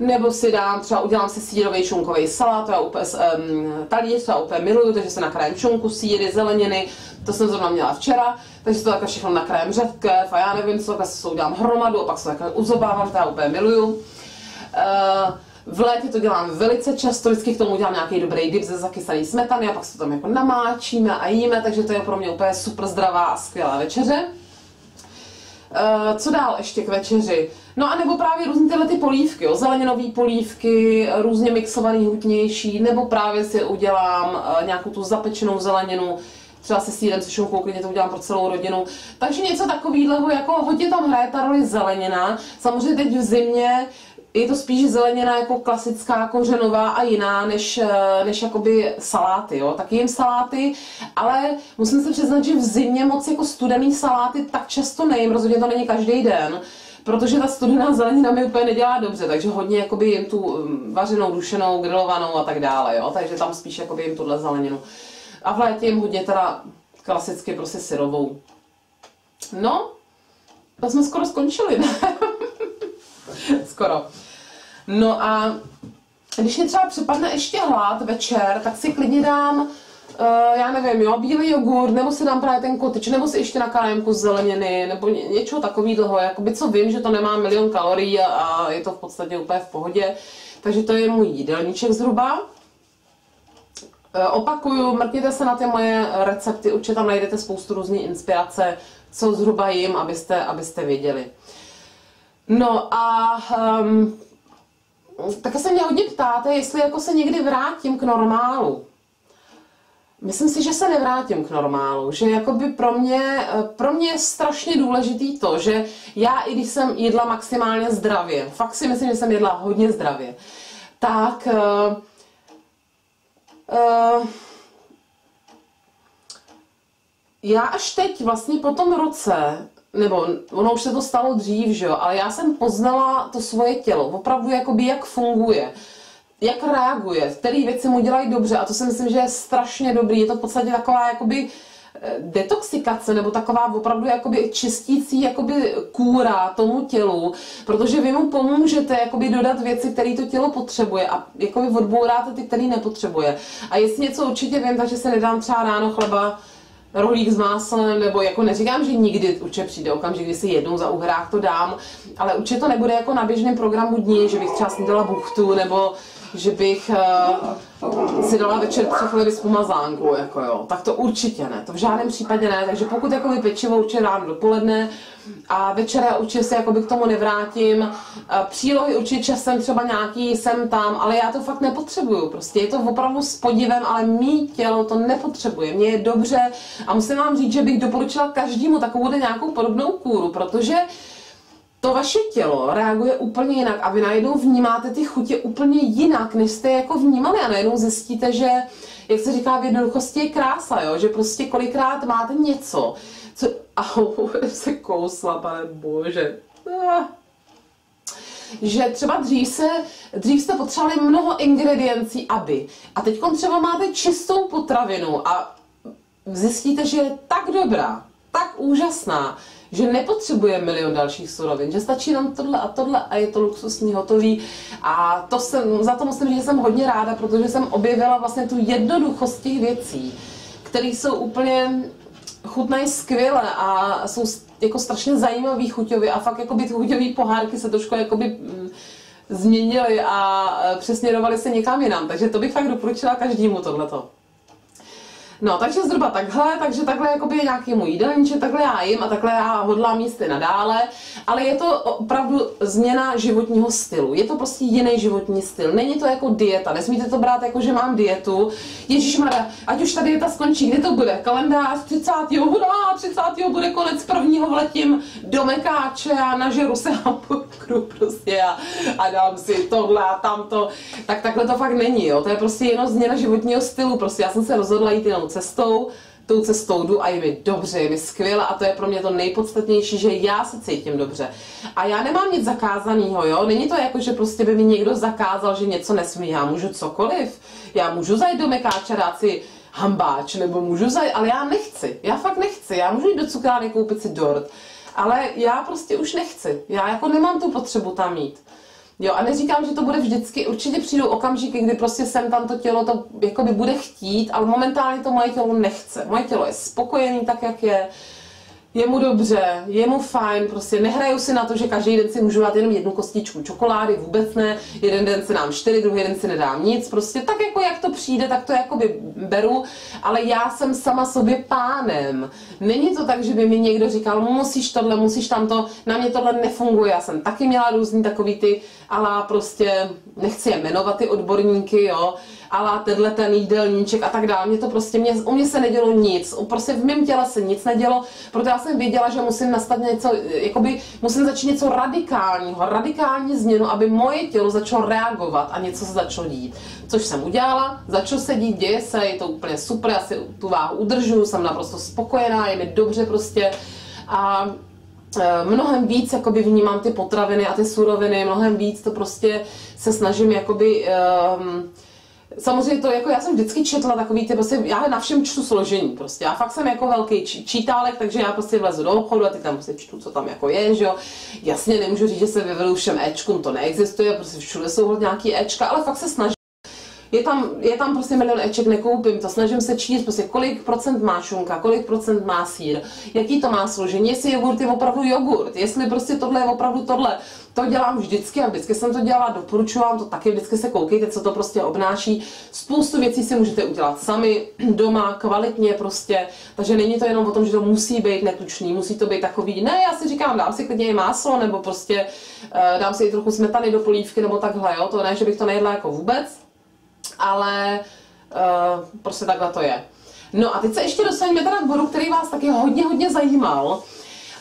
nebo si dám, třeba udělám si sírový šunkový salát, to já úplně, um, talíř, to já úplně miluju, takže se nakrájím šunku, síry, zeleniny, to jsem zrovna měla včera, takže to takhle všechno nakrájím řetkv a já nevím co, tak si udělám hromadu a pak se takhle uzobávám, to já úplně miluju. Uh, v létě to dělám velice často, vždycky k tomu udělám nějaký dobrý dip ze zakysaný smetany a pak se to tam jako namáčíme a jíme, takže to je pro mě úplně super zdravá a skvělá večeře. Uh, co dál ještě k večeři? No a nebo právě různé tyhle ty polívky, jo, zeleninové polívky, různě mixovaný hutnější, nebo právě si udělám uh, nějakou tu zapečenou zeleninu, třeba se sírem, se šunkou, klidně to udělám pro celou rodinu. Takže něco takového, jako hodně tam hraje ta roli zelenina. Samozřejmě teď v zimě je to spíš zelenina jako klasická, kořenová a jiná, než, eh, než jakoby saláty, jo. Taky jim saláty, ale musím se přiznat, že v zimě moc jako studený saláty tak často nejím, rozhodně to není každý den protože ta studená zelenina mi úplně nedělá dobře, takže hodně jakoby jim tu mm, vařenou, dušenou, grilovanou a tak dále, jo, takže tam spíš jakoby jim tuhle zeleninu. A v létě jim hodně teda klasicky prostě syrovou. No, to jsme skoro skončili, ne? skoro. No a když mě třeba připadne ještě hlad večer, tak si klidně dám uh, já nevím, jo, bílý jogurt, nebo si dám právě ten kotič, nebo si ještě nakrájím kus zeleniny, nebo ně, něčeho takového, jakoby co vím, že to nemá milion kalorií a, a je to v podstatě úplně v pohodě. Takže to je můj jídelníček zhruba. Uh, opakuju, mrkněte se na ty moje recepty, určitě tam najdete spoustu různé inspirace, co zhruba jim, abyste, abyste věděli. No a um, také se mě hodně ptáte, jestli jako se někdy vrátím k normálu. Myslím si, že se nevrátím k normálu, že jakoby pro mě, pro mě je strašně důležitý to, že já i když jsem jedla maximálně zdravě, fakt si myslím, že jsem jedla hodně zdravě, tak uh, uh, já až teď vlastně po tom roce, nebo ono už se to stalo dřív, že jo, ale já jsem poznala to svoje tělo, opravdu jakoby jak funguje jak reaguje, které věci mu dělají dobře a to si myslím, že je strašně dobrý. Je to v podstatě taková jakoby eh, detoxikace nebo taková opravdu jakoby čistící jakoby kůra tomu tělu, protože vy mu pomůžete jakoby dodat věci, které to tělo potřebuje a jakoby odbouráte ty, které nepotřebuje. A jestli něco určitě vím, takže se nedám třeba ráno chleba rohlík s máslem, nebo jako neříkám, že nikdy určitě přijde okamžik, kdy si jednou za uhrách to dám, ale určitě to nebude jako na běžném programu dní, že bych třeba snídala buchtu, nebo že bych uh, si dala večer tři chleby s pomazánkou, jako jo. Tak to určitě ne, to v žádném případě ne. Takže pokud jakoby pečivo určitě ráno dopoledne a večera určitě se jakoby k tomu nevrátím. Uh, přílohy určitě časem třeba nějaký sem tam, ale já to fakt nepotřebuju. Prostě je to opravdu s podivem, ale mý tělo to nepotřebuje. Mně je dobře a musím vám říct, že bych doporučila každému takovou nějakou podobnou kůru, protože to vaše tělo reaguje úplně jinak a vy najednou vnímáte ty chutě úplně jinak, než jste jako vnímali a najednou zjistíte, že, jak se říká v jednoduchosti, je krása, jo? že prostě kolikrát máte něco, co... Au, se kousla, pane bože. Ah. Že třeba dřív, se, dřív jste potřebovali mnoho ingrediencí, aby. A teď třeba máte čistou potravinu a zjistíte, že je tak dobrá, tak úžasná, že nepotřebuje milion dalších surovin, že stačí nám tohle a tohle a je to luxusní, hotový. A to jsem, za to musím že jsem hodně ráda, protože jsem objevila vlastně tu jednoduchost těch věcí, které jsou úplně chutnají skvěle a jsou jako strašně zajímavý chuťově a fakt jako by ty chuťové pohárky se trošku jakoby mm, změnily a e, přesměrovaly se někam jinam. Takže to bych fakt doporučila každému tohleto. No, takže zhruba takhle, takže takhle jakoby je nějaký můj jídelníček, takhle já jim a takhle já hodlám jíst i nadále, ale je to opravdu změna životního stylu. Je to prostě jiný životní styl. Není to jako dieta, nesmíte to brát jako, že mám dietu. Ježíš Mara, ať už ta dieta skončí, kdy to bude? Kalendář 30. hurá, 30. bude konec prvního vletím do Mekáče a nažeru se hamburgeru prostě a, a dám si tohle a tamto. Tak takhle to fakt není, jo. To je prostě jenom změna životního stylu. Prostě já jsem se rozhodla jít jenom cestou, tou cestou jdu a je mi dobře, je mi skvěle a to je pro mě to nejpodstatnější, že já se cítím dobře. A já nemám nic zakázaného, jo? Není to jako, že prostě by mi někdo zakázal, že něco nesmí. Já můžu cokoliv. Já můžu zajít do Mekáče dát si hambáč, nebo můžu zajít, ale já nechci. Já fakt nechci. Já můžu jít do cukrárny koupit si dort. Ale já prostě už nechci. Já jako nemám tu potřebu tam mít. Jo, a neříkám, že to bude vždycky, určitě přijdou okamžiky, kdy prostě sem tam to tělo to jakoby bude chtít, ale momentálně to moje tělo nechce. Moje tělo je spokojený tak, jak je, je mu dobře, je mu fajn, prostě nehraju si na to, že každý den si můžu dát jenom jednu kostičku čokolády, vůbec ne, jeden den si dám čtyři, druhý den si nedám nic, prostě tak jako jak to přijde, tak to jakoby beru, ale já jsem sama sobě pánem. Není to tak, že by mi někdo říkal, musíš tohle, musíš tamto, na mě tohle nefunguje, já jsem taky měla různý takový ty, ale prostě nechci je jmenovat ty odborníky, jo, ale tenhle ten jídelníček a tak dále. Mě to prostě, mě, u mě se nedělo nic, prostě v mém těle se nic nedělo, proto já jsem věděla, že musím nastat něco, jakoby musím začít něco radikálního, radikální změnu, aby moje tělo začalo reagovat a něco se začalo dít. Což jsem udělala, začalo se dít, děje se, je to úplně super, já si tu váhu udržu, jsem naprosto spokojená, je mi dobře prostě a e, mnohem víc jakoby vnímám ty potraviny a ty suroviny, mnohem víc to prostě se snažím jakoby um, Samozřejmě to, jako já jsem vždycky četla takový ty, prostě já na všem čtu složení, prostě já fakt jsem jako velký čítálek, takže já prostě vlezu do obchodu a ty tam prostě čtu, co tam jako je, že jo. Jasně nemůžu říct, že se vyvedu všem Ečkům, to neexistuje, prostě všude jsou nějaký Ečka, ale fakt se snažím je tam, je tam prostě milion eček, nekoupím to, snažím se číst, prostě kolik procent má šunka, kolik procent má sír, jaký to má složení, jestli jogurt je opravdu jogurt, jestli prostě tohle je opravdu tohle. To dělám vždycky a vždycky jsem to dělala, doporučuji vám to taky, vždycky se koukejte, co to prostě obnáší. Spoustu věcí si můžete udělat sami, doma, kvalitně prostě, takže není to jenom o tom, že to musí být netučný, musí to být takový, ne, já si říkám, dám si klidně i máslo, nebo prostě uh, dám si i trochu smetany do polívky, nebo takhle, jo, to ne, že bych to nejedla jako vůbec, ale uh, prostě takhle to je. No a teď se ještě dostaneme teda k bodu, který vás taky hodně, hodně zajímal.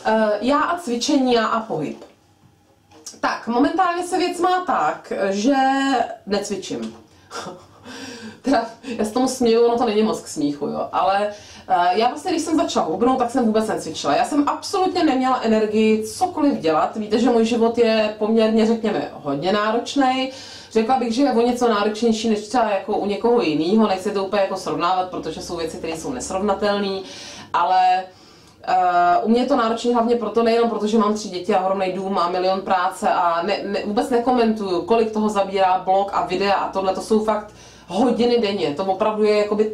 Uh, já a cvičení já a pohyb. Tak, momentálně se věc má tak, že necvičím. teda, já se tomu směju, no to není moc k smíchu, jo, ale uh, já vlastně, když jsem začala hubnout, tak jsem vůbec necvičila. Já jsem absolutně neměla energii cokoliv dělat. Víte, že můj život je poměrně, řekněme, hodně náročný. Řekla bych, že je o něco náročnější než třeba jako u někoho jiného, nechci to úplně jako srovnávat, protože jsou věci, které jsou nesrovnatelné, ale Uh, u mě je to náročné hlavně proto, nejenom proto, že mám tři děti a ohromný dům a milion práce a ne, ne, vůbec nekomentuju, kolik toho zabírá blog a videa a tohle, to jsou fakt hodiny denně. To opravdu je jakoby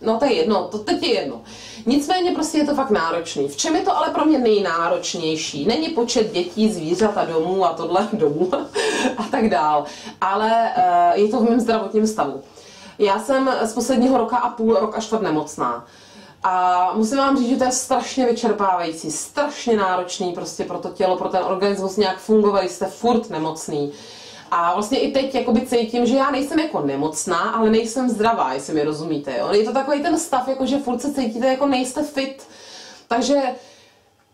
No to je jedno, to teď je jedno. Nicméně prostě je to fakt náročný. V čem je to ale pro mě nejnáročnější? Není počet dětí, zvířat a domů a tohle domů a tak dál, ale uh, je to v mém zdravotním stavu. Já jsem z posledního roka a půl, rok a čtvrt nemocná. A musím vám říct, že to je strašně vyčerpávající, strašně náročný prostě pro to tělo, pro ten organismus nějak fungovat, jste furt nemocný. A vlastně i teď jakoby cítím, že já nejsem jako nemocná, ale nejsem zdravá, jestli mi rozumíte. Jo? Je to takový ten stav, jako že furt se cítíte jako nejste fit. Takže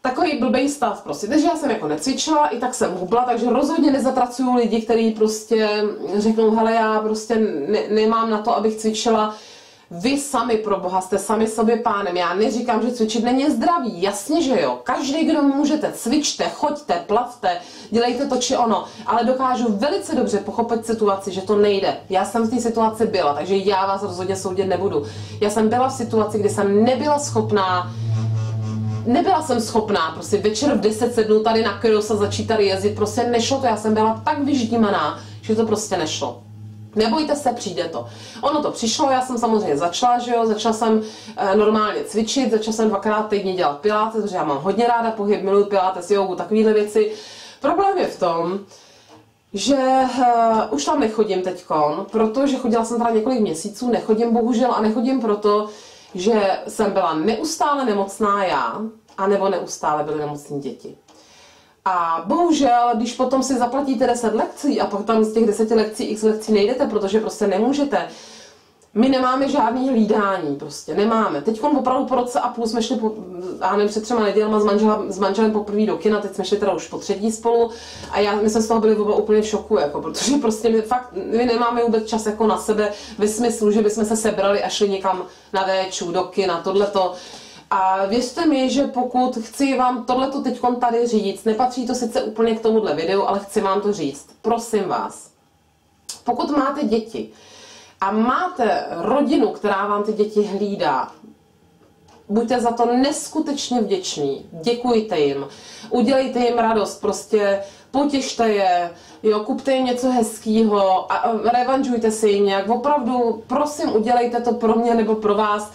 takový blbý stav prostě. Takže já jsem jako necvičila, i tak jsem hubla, takže rozhodně nezatracuju lidi, kteří prostě řeknou, hele, já prostě ne, nemám na to, abych cvičila vy sami pro Boha jste sami sobě pánem. Já neříkám, že cvičit není zdravý. Jasně, že jo. Každý, kdo můžete, cvičte, choďte, plavte, dělejte to či ono. Ale dokážu velice dobře pochopit situaci, že to nejde. Já jsem v té situaci byla, takže já vás rozhodně soudit nebudu. Já jsem byla v situaci, kdy jsem nebyla schopná nebyla jsem schopná, prostě večer v 10 sednu tady na kryose začít tady jezdit, prostě nešlo to, já jsem byla tak vyždímaná, že to prostě nešlo. Nebojte se, přijde to. Ono to přišlo, já jsem samozřejmě začala, že jo, začala jsem e, normálně cvičit, začala jsem dvakrát týdně dělat pilates, protože já mám hodně ráda pohyb, miluji pilates, jogu, takovéhle věci. Problém je v tom, že uh, už tam nechodím teďkon, protože chodila jsem teda několik měsíců, nechodím bohužel a nechodím proto, že jsem byla neustále nemocná já, anebo neustále byly nemocní děti. A bohužel, když potom si zaplatíte 10 lekcí a potom z těch 10 lekcí x lekcí nejdete, protože prostě nemůžete, my nemáme žádný hlídání, prostě nemáme. Teď opravdu po roce a půl jsme šli, po, já nevím, před třema nedělama s, manžela, s manželem poprvé do kina, teď jsme šli teda už po třetí spolu a já, my jsme z toho byli oba úplně v šoku, jako, protože prostě my fakt, my nemáme vůbec čas jako na sebe ve smyslu, že bychom se sebrali a šli někam na véču, do kina, tohleto. A věřte mi, že pokud chci vám tohleto teď tady říct, nepatří to sice úplně k tomuhle videu, ale chci vám to říct. Prosím vás, pokud máte děti a máte rodinu, která vám ty děti hlídá, buďte za to neskutečně vděční, děkujte jim, udělejte jim radost, prostě potěšte je, jo, kupte jim něco hezkého a revanžujte si jim nějak, opravdu, prosím, udělejte to pro mě nebo pro vás,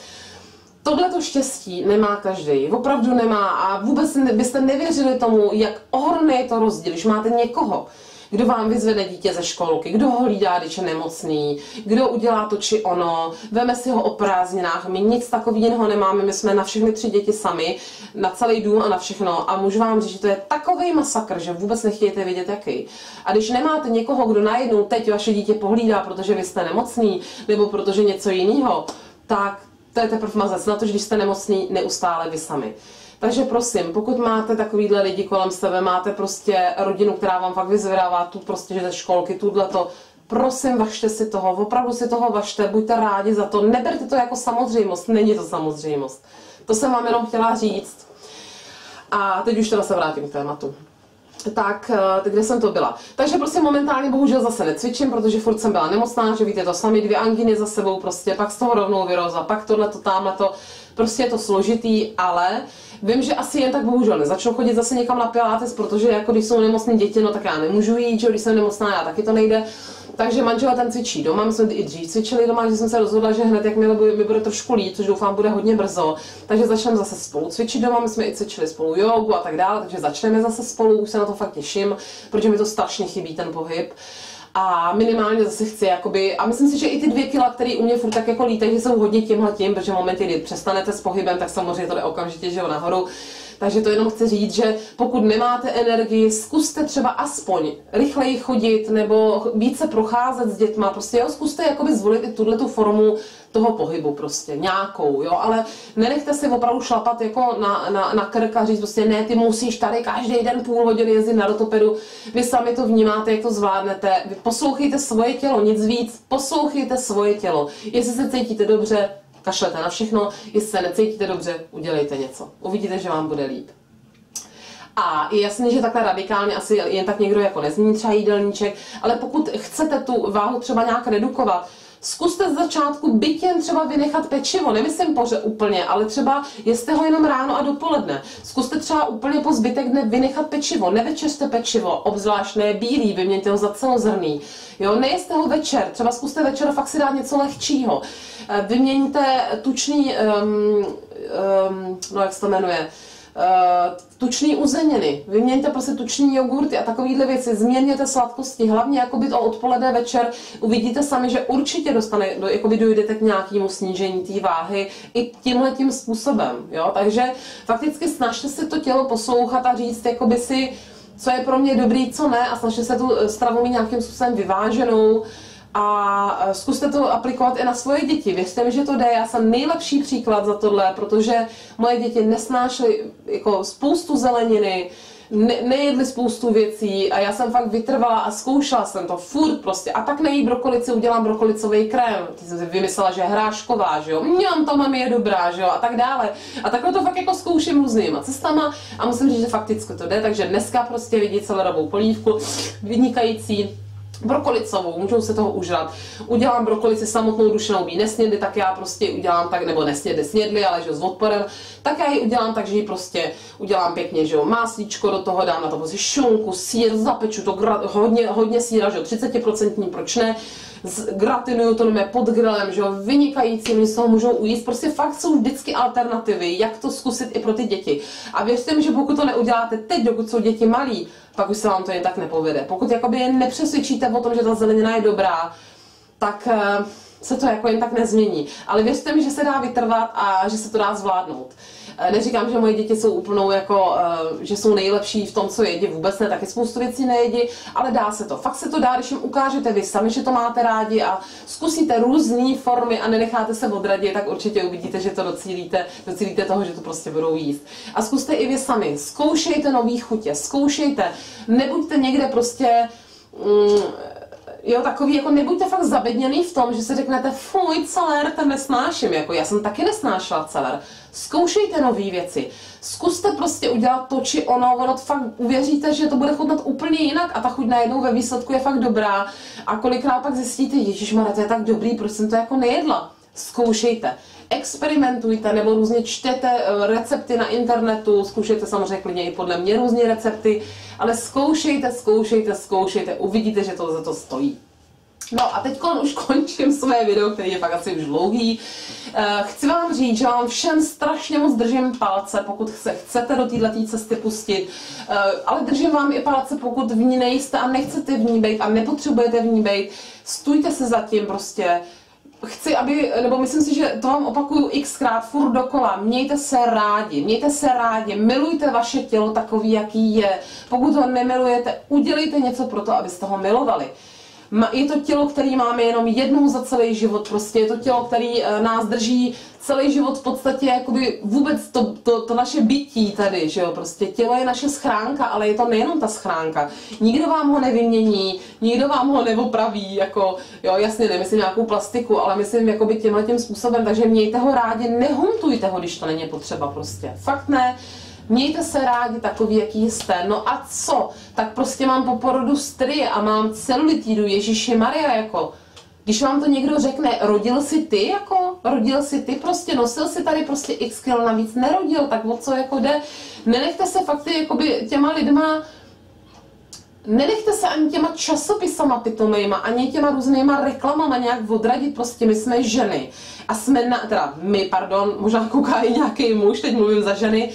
Tohle to štěstí nemá každý, opravdu nemá a vůbec byste nevěřili tomu, jak ohromný je to rozdíl, když máte někoho, kdo vám vyzvede dítě ze školky, kdo ho hlídá, když je nemocný, kdo udělá to či ono, veme si ho o prázdninách, my nic takového nemáme, my jsme na všechny tři děti sami, na celý dům a na všechno a můžu vám říct, že to je takový masakr, že vůbec nechtějte vědět jaký. A když nemáte někoho, kdo najednou teď vaše dítě pohlídá, protože vy jste nemocný, nebo protože něco jiného, tak to je teprve mazec na to, že když jste nemocný, neustále vy sami. Takže prosím, pokud máte takovýhle lidi kolem sebe, máte prostě rodinu, která vám fakt vyzvedává tu prostě, že ze školky, tuhle to, prosím, vašte si toho, opravdu si toho vašte, buďte rádi za to, neberte to jako samozřejmost, není to samozřejmost. To jsem vám jenom chtěla říct. A teď už teda se vrátím k tématu tak eh, kde jsem to byla. Takže prostě momentálně bohužel zase necvičím, protože furt jsem byla nemocná, že víte to sami, dvě anginy za sebou, prostě pak z toho rovnou vyroza, pak tohle to, tamhle to, prostě je to složitý, ale vím, že asi jen tak bohužel nezačnu chodit zase někam na pilates, protože jako když jsou nemocné děti, no tak já nemůžu jít, že když jsem nemocná, já taky to nejde. Takže manžela ten cvičí doma, my jsme i dřív cvičili doma, že jsem se rozhodla, že hned jakmile mi bude trošku líp, což doufám bude hodně brzo, takže začneme zase spolu cvičit doma, my jsme i cvičili spolu jogu a tak dále, takže začneme zase spolu, už se na to fakt těším, protože mi to strašně chybí ten pohyb. A minimálně zase chci, jakoby, a myslím si, že i ty dvě kila, které u mě furt tak jako lítají, že jsou hodně tímhle tím, protože v momentě, kdy přestanete s pohybem, tak samozřejmě to jde okamžitě, že jo, nahoru, takže to jenom chci říct, že pokud nemáte energii, zkuste třeba aspoň rychleji chodit nebo více procházet s dětma. Prostě jo, zkuste jakoby zvolit i tuhle tu formu toho pohybu prostě, nějakou, jo, ale nenechte si opravdu šlapat jako na, na, na krk a říct prostě ne, ty musíš tady každý den půl hodiny jezdit na rotopedu, vy sami to vnímáte, jak to zvládnete, vy poslouchejte svoje tělo, nic víc, poslouchejte svoje tělo, jestli se cítíte dobře, kašlete na všechno, jestli se necítíte dobře, udělejte něco. Uvidíte, že vám bude líp. A je jasné, že takhle radikálně asi jen tak někdo jako nezmění třeba jídelníček, ale pokud chcete tu váhu třeba nějak redukovat, Zkuste z začátku byt jen třeba vynechat pečivo, nemyslím poře úplně, ale třeba jeste ho jenom ráno a dopoledne. Zkuste třeba úplně po zbytek dne vynechat pečivo, nevečeřte pečivo, obzvlášť ne bílý, vyměňte ho za celozrný. Jo, nejeste ho večer, třeba zkuste večer fakt si dát něco lehčího. Eh, vyměňte tučný um, um, no jak se to jmenuje, Uh, tučný uzeniny, vyměňte prostě tučný jogurty a takovéhle věci, změněte sladkosti, hlavně jakoby to odpoledne večer, uvidíte sami, že určitě dostane, do, jakoby dojdete k nějakému snížení té váhy i tímhle tím způsobem, jo, takže fakticky snažte si to tělo poslouchat a říct, jakoby si, co je pro mě dobrý, co ne a snažte se tu stravu mít nějakým způsobem vyváženou, a e, zkuste to aplikovat i na svoje děti. Věřte mi, že to jde. Já jsem nejlepší příklad za tohle, protože moje děti nesnášely jako spoustu zeleniny, ne, nejedli spoustu věcí a já jsem fakt vytrvala a zkoušela jsem to furt prostě. A tak nejí brokolici, udělám brokolicový krém. Ty jsem si vymyslela, že je hrášková, že jo. Mňam, to mám je dobrá, že jo, a tak dále. A takhle to fakt jako zkouším různýma cestama a musím říct, že fakticky to jde, takže dneska prostě vidí celorovou polívku, vynikající brokolicovou, můžou se toho užrat. Udělám brokolici samotnou dušenou, by nesnědli, tak já prostě udělám tak, nebo nesnědli, snědli, ale že s odporem, tak já ji udělám tak, že ji prostě udělám pěkně, že jo, máslíčko do toho, dám na to prostě šunku, sír, zapeču to hodně, hodně síra, že jo, 30% proč ne, gratinuju to nebo pod grillem, že jo, vynikající, oni z toho můžou ujíst, prostě fakt jsou vždycky alternativy, jak to zkusit i pro ty děti. A věřte mi, že pokud to neuděláte teď, dokud jsou děti malí, pak už se vám to jen tak nepovede. Pokud jakoby je nepřesvědčíte o tom, že ta zelenina je dobrá, tak eh, se to jako jen tak nezmění. Ale věřte mi, že se dá vytrvat a že se to dá zvládnout. Eh, neříkám, že moje děti jsou úplnou jako, eh, že jsou nejlepší v tom, co jedí, vůbec ne, taky spoustu věcí nejedí, ale dá se to. Fakt se to dá, když jim ukážete vy sami, že to máte rádi a zkusíte různé formy a nenecháte se odradit, tak určitě uvidíte, že to docílíte, docílíte toho, že to prostě budou jíst. A zkuste i vy sami, zkoušejte nový chutě, zkoušejte, nebuďte někde prostě mm, jo, takový, jako nebuďte fakt zabedněný v tom, že si řeknete, fuj, celer, ten nesnáším, jako já jsem taky nesnášela celer. Zkoušejte nové věci. Zkuste prostě udělat to či ono, ono fakt uvěříte, že to bude chutnat úplně jinak a ta chuť najednou ve výsledku je fakt dobrá. A kolikrát pak zjistíte, Ježíš to je tak dobrý, proč jsem to jako nejedla. Zkoušejte experimentujte nebo různě čtete eh, recepty na internetu, zkoušejte samozřejmě klidně i podle mě různé recepty, ale zkoušejte, zkoušejte, zkoušejte, uvidíte, že to za to stojí. No a teď už končím své video, který je fakt asi už dlouhý. Eh, chci vám říct, že vám všem strašně moc držím palce, pokud se chcete do této cesty pustit, eh, ale držím vám i palce, pokud v ní nejste a nechcete v ní být a nepotřebujete v ní být. Stůjte se zatím prostě, chci, aby, nebo myslím si, že to vám opakuju xkrát, furt dokola, mějte se rádi, mějte se rádi, milujte vaše tělo takový, jaký je. Pokud ho nemilujete, udělejte něco pro to, abyste ho milovali. Je to tělo, který máme jenom jednou za celý život, prostě je to tělo, který eh, nás drží celý život v podstatě jakoby vůbec to, to, to naše bytí tady, že jo, prostě tělo je naše schránka, ale je to nejenom ta schránka. Nikdo vám ho nevymění, nikdo vám ho neopraví, jako, jo, jasně, nemyslím nějakou plastiku, ale myslím jakoby tímhle tím způsobem, takže mějte ho rádi, nehuntujte ho, když to není potřeba prostě. Fakt ne. Mějte se rádi takový, jaký jste. No a co? Tak prostě mám po porodu stry a mám celulitídu, Ježíši Maria, jako. Když vám to někdo řekne, rodil si ty, jako, rodil si ty, prostě nosil si tady prostě x kilo navíc, nerodil, tak o co jako jde. Nenechte se fakt ty, jakoby těma lidma, Nenechte se ani těma časopisama pitomejma, ani těma různýma reklamama nějak odradit, prostě my jsme ženy. A jsme na, teda my, pardon, možná kouká i nějaký muž, teď mluvím za ženy,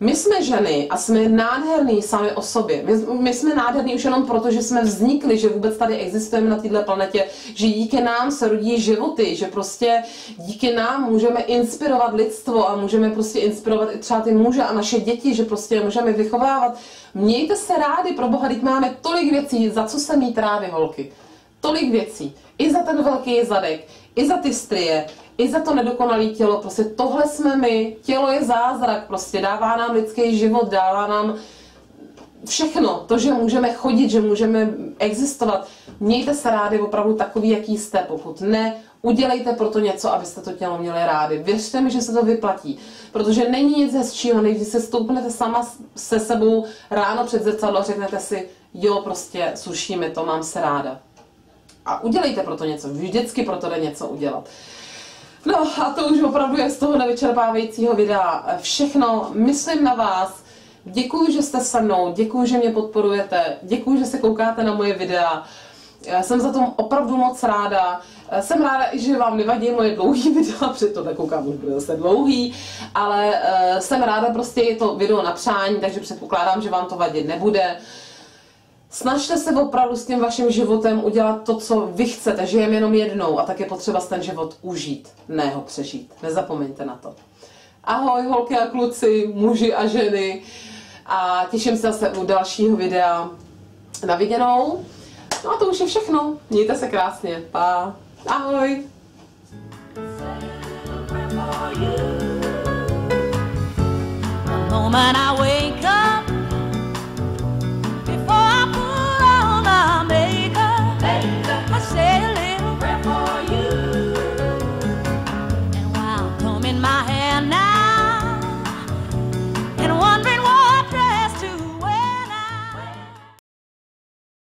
my jsme ženy a jsme nádherný sami o sobě. My, my jsme nádherný už jenom proto, že jsme vznikli, že vůbec tady existujeme na této planetě, že díky nám se rodí životy, že prostě díky nám můžeme inspirovat lidstvo a můžeme prostě inspirovat i třeba ty muže a naše děti, že prostě můžeme vychovávat. Mějte se rádi, pro boha, teď máme tolik věcí, za co se mít rádi, holky. Tolik věcí. I za ten velký zadek, i za ty strie, i za to nedokonalé tělo. Prostě tohle jsme my. Tělo je zázrak, prostě dává nám lidský život, dává nám všechno. To, že můžeme chodit, že můžeme existovat. Mějte se rádi opravdu takový, jaký jste. Pokud ne, udělejte pro to něco, abyste to tělo měli rádi. Věřte mi, že se to vyplatí. Protože není nic hezčího, než když se stoupnete sama se sebou ráno před zrcadlo a řeknete si, jo, prostě suší mi to, mám se ráda. A udělejte pro to něco. Vždycky pro to jde něco udělat. No a to už opravdu je z toho nevyčerpávajícího videa všechno. Myslím na vás. Děkuji, že jste se mnou, děkuji, že mě podporujete, děkuji, že se koukáte na moje videa. Jsem za to opravdu moc ráda. Eh, Jsem ráda, i že vám nevadí moje dlouhý videa, protože to nekoukám, už bude zase dlouhý, ale uh, jsem ráda, prostě je to video na přání, takže předpokládám, že vám to vadit nebude. Snažte se opravdu s tím vaším životem udělat to, co vy chcete, žijem jenom jednou a tak je potřeba ten život užít, ne ho přežít. Nezapomeňte na to. Ahoj holky a kluci, muži a ženy a těším se zase u dalšího videa. Na viděnou. No a to už je všechno. Mějte se krásně. Pa. Ahoj. Moment I wake